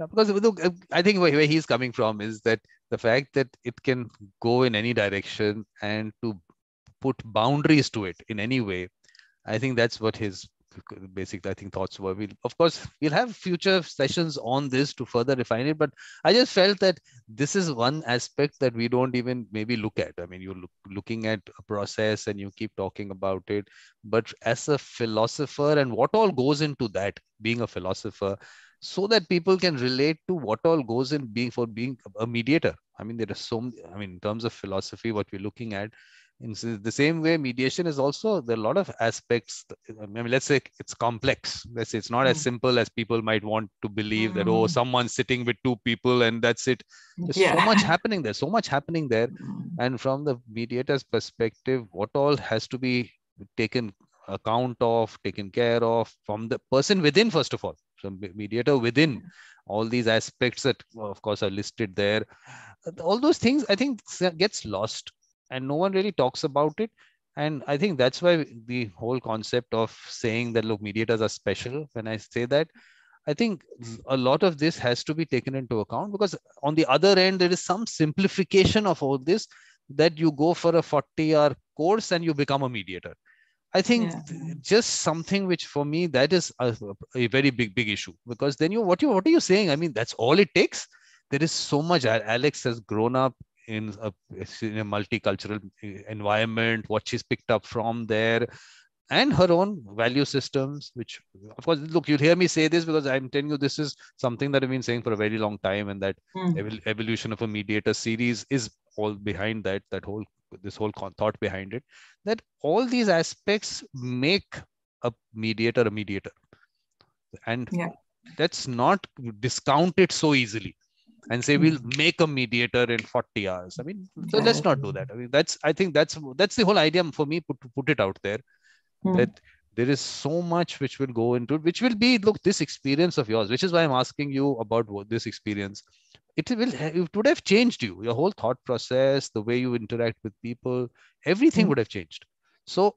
because look, I think where, where he's coming from is that the fact that it can go in any direction and to put boundaries to it in any way i think that's what his basic i think thoughts were. We'll, of course we'll have future sessions on this to further refine it but i just felt that this is one aspect that we don't even maybe look at. I mean you're look, looking at a process and you keep talking about it but as a philosopher and what all goes into that being a philosopher so that people can relate to what all goes in being for being a mediator. I mean, there are so, I mean, in terms of philosophy, what we're looking at, in the same way, mediation is also there are a lot of aspects. I mean, let's say it's complex. Let's say it's not mm. as simple as people might want to believe mm. that oh, someone's sitting with two people and that's it. There's yeah. so much happening there. So much happening there, mm. and from the mediator's perspective, what all has to be taken account of, taken care of from the person within, first of all. Mediator within all these aspects that uh, of course are listed there. All those things i think gets lost and no one really talks about it. And i think that's why the whole concept of saying that look mediators are special when i say that i think mm. a lot of this has to be taken into account because on the other end there is some simplification of all this that you go for a 40 hour course and you become a mediator i think yeah. just something which for me that is a, a, very big big issue because then you what you what are you saying i mean that's all it takes there is so much alex has grown up in a, in a multicultural eh, environment, what she's picked up from there. And her own value systems which of course look you'll hear me say this because i'm telling you this is something that i've been saying for a very long time and that Mm. evol- evolution of a mediator series is all behind that that whole this whole con- thought behind it that all these aspects make a mediator a mediator and Yeah. let's not discount it so easily and say we'll Mm. make a mediator in 40 hours i mean so let's not do that i mean that's i think that's that's the whole idea for me put, to put it out there Mm. that there is so much which will go into it, which will be look this experience of yours, which is why I'm asking you about what, this experience. It will it would have changed you, your whole thought process, the way you interact with people, everything Mm. would have changed. So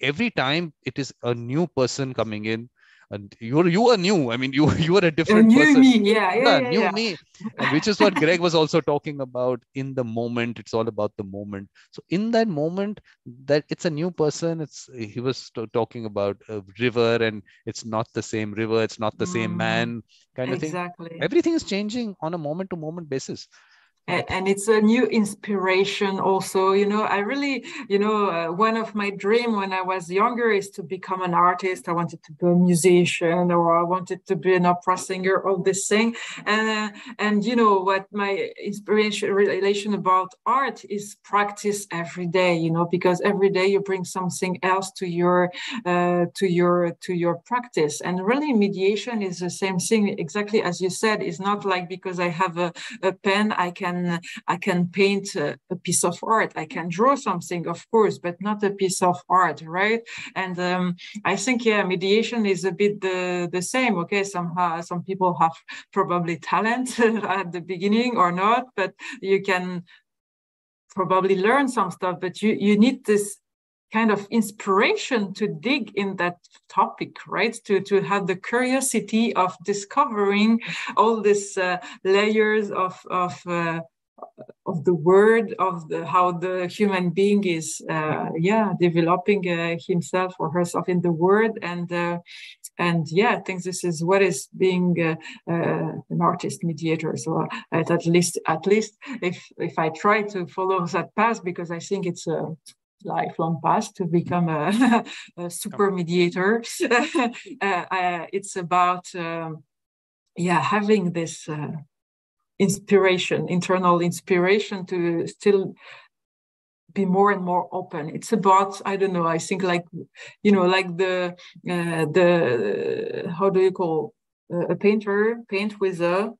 every time it is a new person coming in, and you're you are new. I mean, you you are a different new person. me, yeah, yeah, yeah, yeah, new yeah. me. And which is what greg was also talking about in the moment. It's all about the moment. So in that moment that it's a new person it's he was talking about a river and it's not the same river it's not the same Mm, man kind of thing. Exactly. everything is changing on a moment to moment basis and it's a new inspiration also you know i really you know uh, one of my dream when i was younger is to become an artist. I wanted to be a musician or i wanted to be an opera singer all this thing. And uh, and you know what my inspiration relation about art is practice every day you know because every day you bring something else to your uh, to your to your practice. And really mediation is the same thing exactly as you said. It's not like because i have a, a pen i can I can paint a, a, piece of art. I can draw something, of course, but not a piece of art, right? And um, I think, yeah, mediation is a bit the, the same. Okay, somehow some people have probably talent at the beginning or not, but you can probably learn some stuff. But you you need this kind of inspiration to dig in that topic right? To to have the curiosity of discovering all these uh, layers of of uh, of the word of the how the human being is uh, yeah developing uh, himself or herself in the word. And uh, and yeah i think this is what is being uh, an artist mediator. So at, at least at least if if i try to follow that path because i think it's a lifelong path to become a, a super mediator uh, it's about um, yeah having this uh, inspiration, internal inspiration to still be more and more open. It's about I don't know. I think like you know like the uh, the how do you call uh, a painter paint with a uh,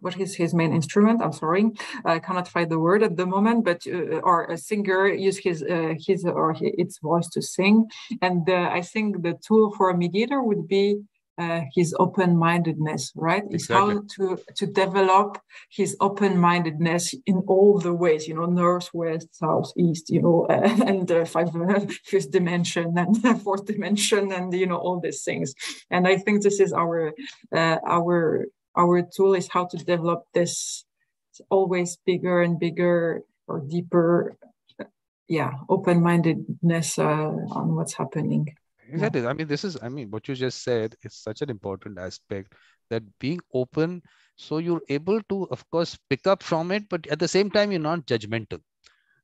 what is his main instrument? I'm sorry, I cannot find the word at the moment. But uh, or a singer use his uh, his or his, its voice to sing, and I think the tool for a mediator would be uh, his open-mindedness, right? Is how to to develop his open-mindedness in all the ways, you know, north, west, south, east, you know, uh, and uh, five, fifth dimension and fourth dimension, and you know all these things. And I think this is our uh, our our tool is how to develop this always bigger and bigger or deeper, yeah, open-mindedness uh, on what's happening. Exactly. I mean, this is, I mean, what you just said is such an important aspect that being open, so you're able to, of course, pick up from it, but at the same time, you're not judgmental.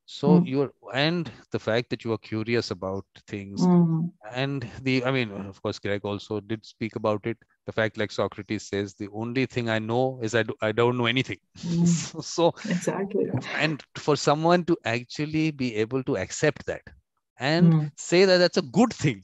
So Mm. you're, and the fact that you are curious about things, Mm. and the, I mean, of course, Greg also did speak about it. The fact, like Socrates says, the only thing I know is I, do, I don't know anything. Mm. so, so Exactly. and for someone to actually be able to accept that and Mm. say that that's a good thing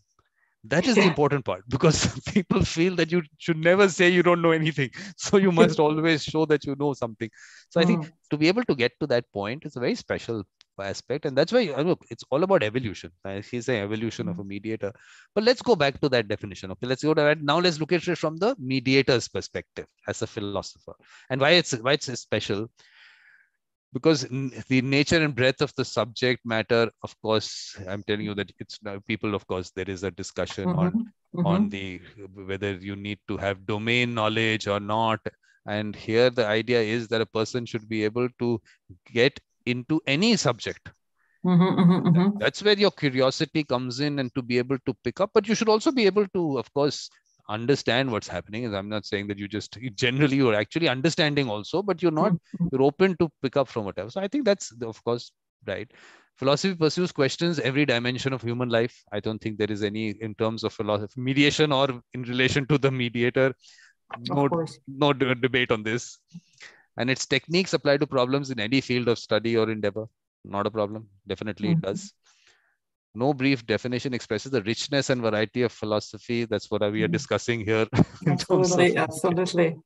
that is the important part because people feel that you should never say you don't know anything so you must always show that you know something so i think Mm. to be able to get to that point is a very special aspect and that's why uh, look it's all about evolution. Uh, he's saying evolution of a mediator. But let's go back to that definition okay? Let's go to that. Now let's look at it from the mediator's perspective as a philosopher. And why it's why it's special? Because the nature and breadth of the subject matter of course i'm telling you that it's now people of course there is a discussion on Mhm. on the whether you need to have domain knowledge or not. And here the idea is that a person should be able to get into any subject. Mhm, mhm, mhm. that's where your curiosity comes in and to be able to pick up. But you should also be able to of course understand what's happening. I'm not saying that you just generally you're actually understanding also but you're not Mhm. you're open to pick up from whatever. So i think that's of course right. Philosophy pursues questions every dimension of human life. I don't think there is any in terms of philosophy mediation or in relation to the mediator. No no debate on this and its techniques apply to problems in any field of study or endeavor. Not a problem. Definitely mm-hmm. it does. No brief definition expresses the richness and variety of philosophy. That's what we are mm-hmm. discussing here. Absolutely absolutely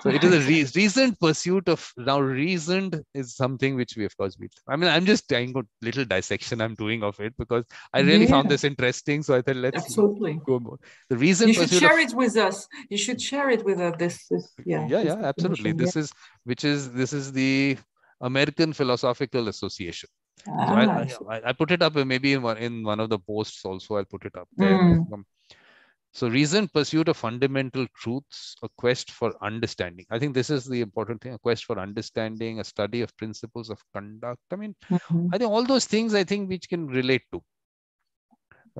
so it is a re- reasoned pursuit of now reasoned is something which we of course we i mean i'm just trying a little dissection i'm doing of it because i really yeah. found this interesting. So i thought let's absolutely. go more the reason you should share of, it with us. You should share it with us. This, this yeah yeah yeah absolutely. this yeah. is which is this is the american philosophical association. Ah, so I, I, I, put it up maybe in one in one of the posts also i'll put it up there. Mm. So reason pursuit of fundamental truths, a quest for understanding. I think this is the important thing, a quest for understanding, a study of principles of conduct. I mean, mm-hmm. I think all those things I think which can relate to.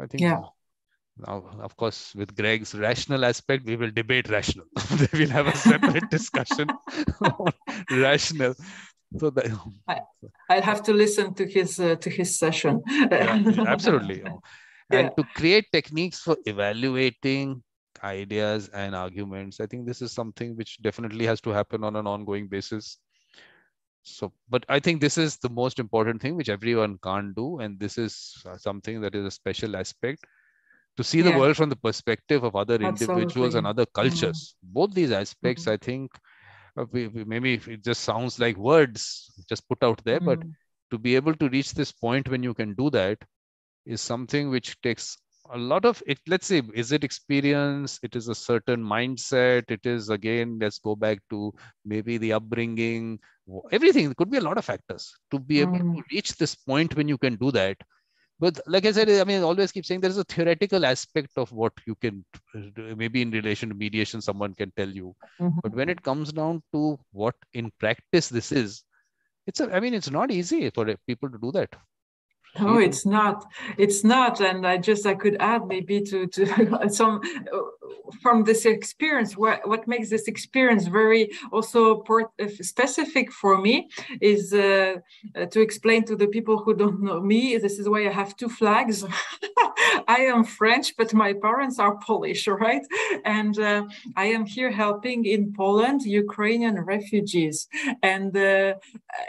I think yeah. now, of course, with Greg's rational aspect, we will debate rational. we'll have a separate discussion on rational. So that I, I'll have to listen to his uh, to his session. yeah, absolutely and to create techniques for evaluating ideas and arguments i think this is something which definitely has to happen on an ongoing basis so but i think this is the most important thing which everyone can't do and this is uh, something that is a special aspect to see yeah. the world from the perspective of other Absolutely. individuals and other cultures mm. both these aspects mm. i think uh, we, we, maybe it just sounds like words just put out there mm. but to be able to reach this point when you can do that is something which takes a lot of it let's say is it experience? It is a certain mindset. It is again let's go back to maybe the upbringing. Everything it could be a lot of factors to be able mm. to reach this point when you can do that. But like i said i mean I always keep saying there's a theoretical aspect of what you can maybe in relation to mediation someone can tell you. Mm-hmm. but when it comes down to what in practice this is it's a, i mean it's not easy for people to do that no, it's not. It's not. And I just I could add maybe to to some from this experience. What what makes this experience very also port, specific for me is uh, to explain to the people who don't know me. This is why I have two flags. I am French, but my parents are Polish, right? And uh, I am here helping in Poland Ukrainian refugees. And uh,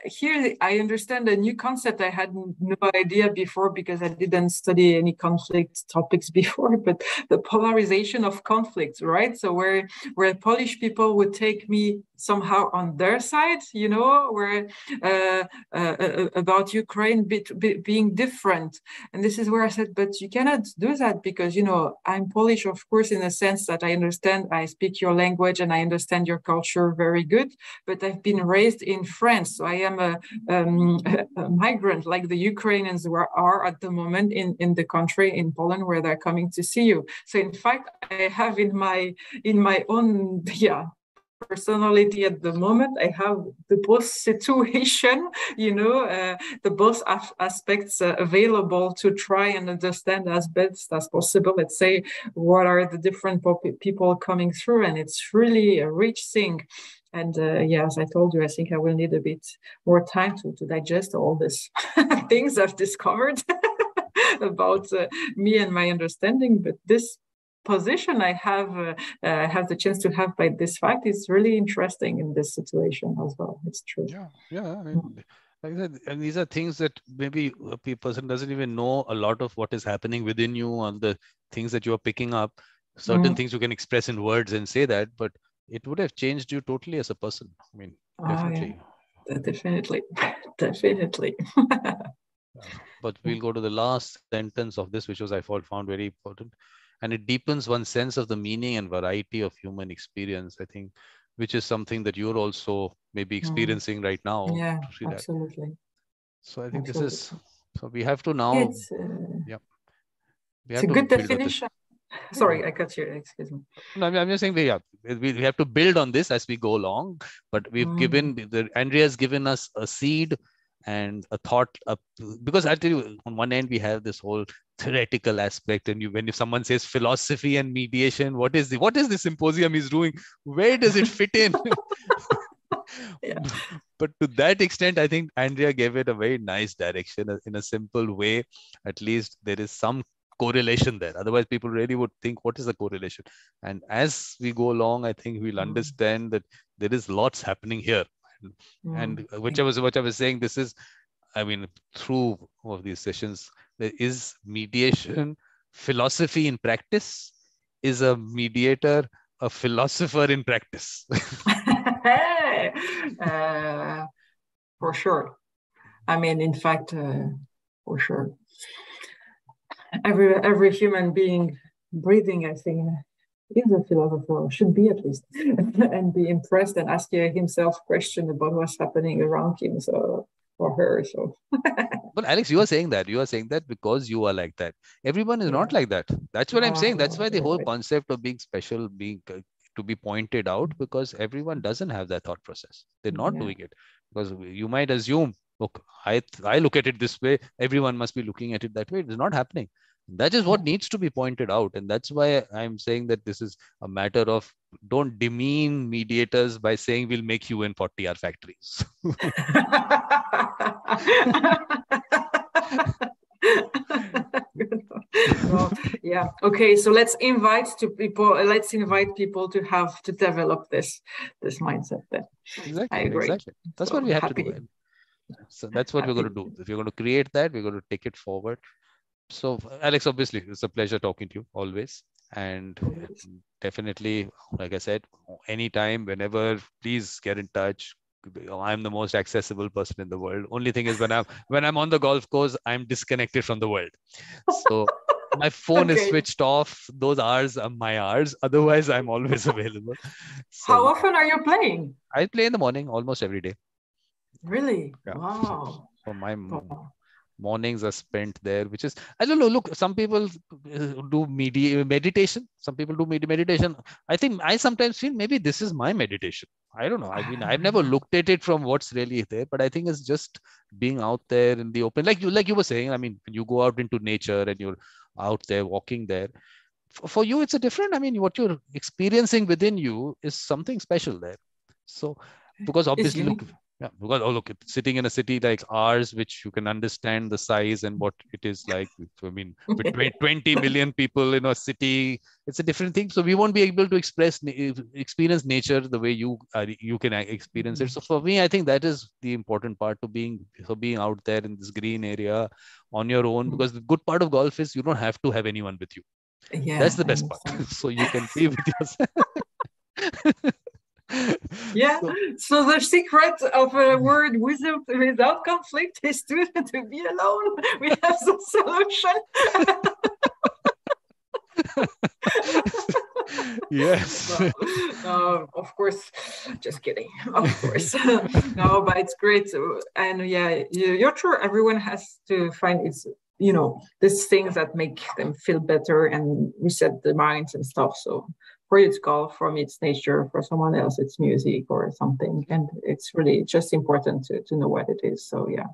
here I understand a new concept I had no idea before because I didn't study any conflict topics before, but the polarization of conflict, right? So where where Polish people would take me somehow on their side, you know, where uh, uh, uh, about Ukraine be, be, being different. And this is where I said, but you cannot do that because, you know, I'm Polish, of course, in a sense that I understand, I speak your language and I understand your culture very good, but I've been raised in France. So I am a, um, a migrant like the Ukrainians were, are at the moment in, in the country, in Poland, where they're coming to see you. So in fact, I have in my in my own yeah personality at the moment. I have the both situation, you know, uh, the both aspects uh, available to try and understand as best as possible. Let's say what are the different people coming through, and it's really a rich thing. And uh, yeah, as I told you, I think I will need a bit more time to, to digest all these things I've discovered. about uh, me and my understanding but this position I have uh, uh, have the chance to have by this fact is really interesting in this situation as well. It's true. Yeah, yeah. I mean, mm. like and these are things that maybe a person doesn't even know a lot of what is happening within you on the things that you are picking up. Certain mm. things you can express in words and say that, but it would have changed you totally as a person. I mean, definitely. Oh, yeah. Definitely, definitely. but we'll go to the last sentence of this, which was I found very important and it deepens one's sense of the meaning and variety of human experience i think which is something that you're also maybe experiencing mm. right now yeah absolutely that. so i think absolutely. this is so we have to now it's, uh, yeah it's a good definition sorry i cut you excuse me no i'm just saying we, yeah, we, we have to build on this as we go along but we've mm. given the andrea's given us a seed and a thought up because I tell you on one end we have this whole theoretical aspect and you when if someone says philosophy and mediation what is the what is the symposium is doing where does it fit in yeah. but to that extent i think andrea gave it a very nice direction in a simple way at least there is some correlation there otherwise people really would think what is the correlation and as we go along i think we'll mm. understand that there is lots happening here mm. and which i was what i was saying this is i mean through all of these sessions there is mediation. Philosophy in practice is a mediator a philosopher in practice. Uh, for sure. I mean in fact uh, for sure. Every every human being breathing, I think, is a philosopher, should be at least, and be impressed and ask himself question about what's happening around him. So or her. So But Alex, you are saying that. You are saying that because you are like that. Everyone is yeah. not like that. That's what I'm saying. That's why the whole concept of being special, being uh, to be pointed out, because everyone doesn't have that thought process. They're not yeah. doing it. Because you might assume, look, I I look at it this way, everyone must be looking at it that way. It's not happening that is what needs to be pointed out and that's why i'm saying that this is a matter of don't demean mediators by saying we'll make you in 40 hour factories. Well, yeah. Okay so let's invite to people let's invite people to have to develop this this mindset then. Exactly i agree. exactly. that's so what we have happy. to do so that's what happy. we're going to do. If you're going to create that we're going to take it forward so alex obviously it's a pleasure talking to you always. And definitely like i said anytime whenever please get in touch. I'm the most accessible person in the world. Only thing is when i'm when i'm on the golf course i'm disconnected from the world. So my phone okay. is switched off. Those hours are my hours. Otherwise i'm always available. So, how often are you playing? I play in the morning almost every day. Really? Yeah. wow. So my oh mornings are spent there which is i don't know look some people uh, do medi- meditation. Some people do med- meditation. I think i sometimes feel maybe this is my meditation. I don't know. I mean i've never looked at it from what's really there but i think it's just being out there in the open. Like you like you were saying i mean you go out into nature and you're out there walking there for, for you it's a different. I mean what you're experiencing within you is something special there. So because obviously look, yeah, because oh look, sitting in a city like ours, which you can understand the size and what it is like. I mean, with 20 million people in a city, it's a different thing. So we won't be able to express experience nature the way you are, you can uh, experience it. Mm-hmm. So for me, I think that is the important part to being so being out there in this green area on your own. Mm-hmm. Because the good part of golf is you don't have to have anyone with you. Yeah, that's the best part. so you can be with yourself. yeah. So, the secret of a word without without conflict is to, to be alone. We have the solution. yes. No, no, of course. Just kidding. Of course. no, but it's great. And yeah, you're true. Everyone has to find its you know these things that make them feel better and reset the minds and stuff so for its golf from its nature for someone else it's music or something and it's really just important to, to know what it is so yeah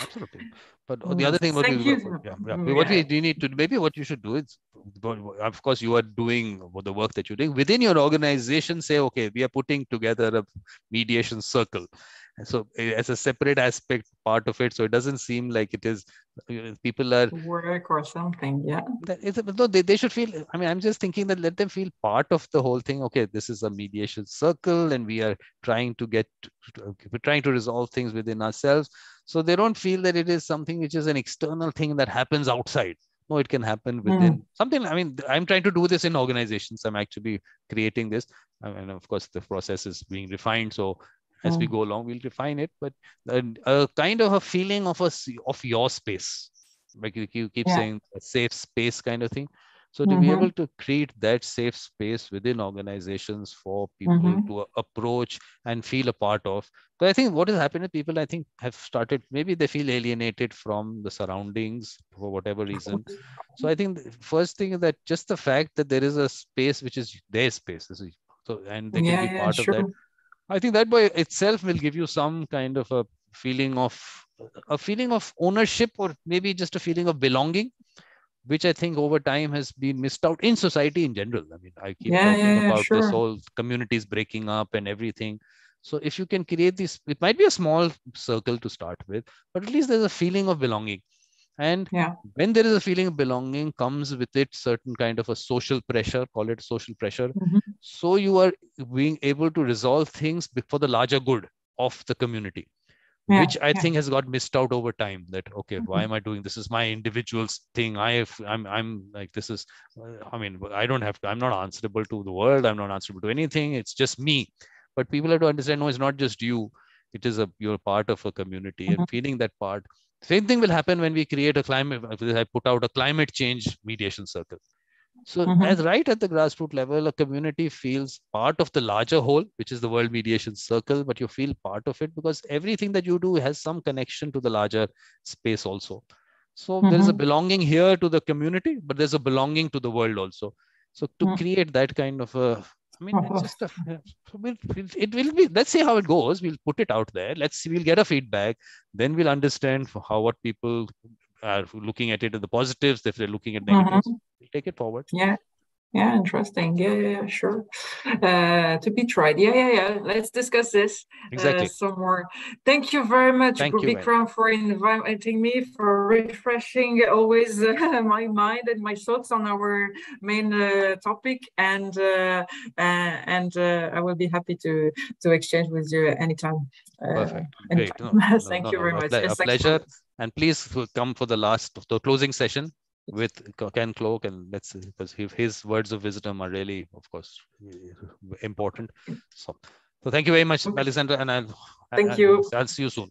absolutely but the mm. other thing what we, you. Yeah, yeah. yeah. what we do need to maybe what you should do is of course you are doing the work that you're doing within your organization say okay we are putting together a mediation circle so eh, as a separate aspect part of it so it doesn't seem like it is people are work or something yeah. No, they, they should feel i mean i'm just thinking that let them feel part of the whole thing. Okay this is a mediation circle and we are trying to get we're trying to resolve things within ourselves. So they don't feel that it is something which is an external thing that happens outside. No it can happen within mm. something. I mean i'm trying to do this in organizations. I'm actually creating this. And of course the process is being refined so as we mm. go along we'll refine it but a, a, kind of a feeling of a of your space like you, you keep yeah. saying a safe space kind of thing so to mm-hmm. be able to create that safe space within organizations for people mm-hmm. to approach and feel a part of but i think what has happened to people i think have started maybe they feel alienated from the surroundings for whatever reason so i think the first thing is that just the fact that there is a space which is their space so and they yeah, can be part yeah, of that I think that by itself will give you some kind of a feeling of a feeling of ownership or maybe just a feeling of belonging which I think over time has been missed out in society in general. I mean, I keep yeah, talking yeah, about sure. this whole communities breaking up and everything. so if you can create this it might be a small circle to start with but at least there's a feeling of belonging and yeah. when there is a feeling of belonging comes with it certain kind of a social pressure call it social pressure mm-hmm. so you are being able to resolve things for the larger good of the community yeah, which i yeah. think has got missed out over time that okay mm-hmm. why am i doing this is my individual's thing i have i'm i'm like this is i mean i don't have to i'm not answerable to the world i'm not answerable to anything it's just me but people have to understand no it's not just you it is a you're part of a community mm-hmm. and feeling that part same thing will happen when we create a climate, I put out a climate change mediation circle. So mm-hmm. as right at the grassroots level, a community feels part of the larger whole, which is the World Mediation Circle, but you feel part of it because everything that you do has some connection to the larger space also. So mm-hmm. there is a belonging here to the community, but there's a belonging to the world also. So to mm-hmm. create that kind of a I mean, it's just a, it will be. Let's see how it goes. We'll put it out there. Let's see. We'll get a feedback. Then we'll understand how what people are looking at it, in the positives. If they're looking at negatives, mm-hmm. we'll take it forward. Yeah, yeah, interesting. Yeah, yeah, sure. Uh, to be tried. Yeah, yeah, yeah. Let's discuss this uh, exactly. Uh, some more. Thank you very much, Thank Vikram, for inviting me, for refreshing always uh, my mind and my thoughts on our main uh, topic. And uh, and I will be happy to to exchange with you anytime. Perfect. Great. No, no, Thank no, you very much. A, a pleasure. And please come for the last, the closing session with Ken Cloke, and let's see, because his words of wisdom are really, of course, important. So, so thank you very much, Alexandra, and I'll thank you. I'll see you soon.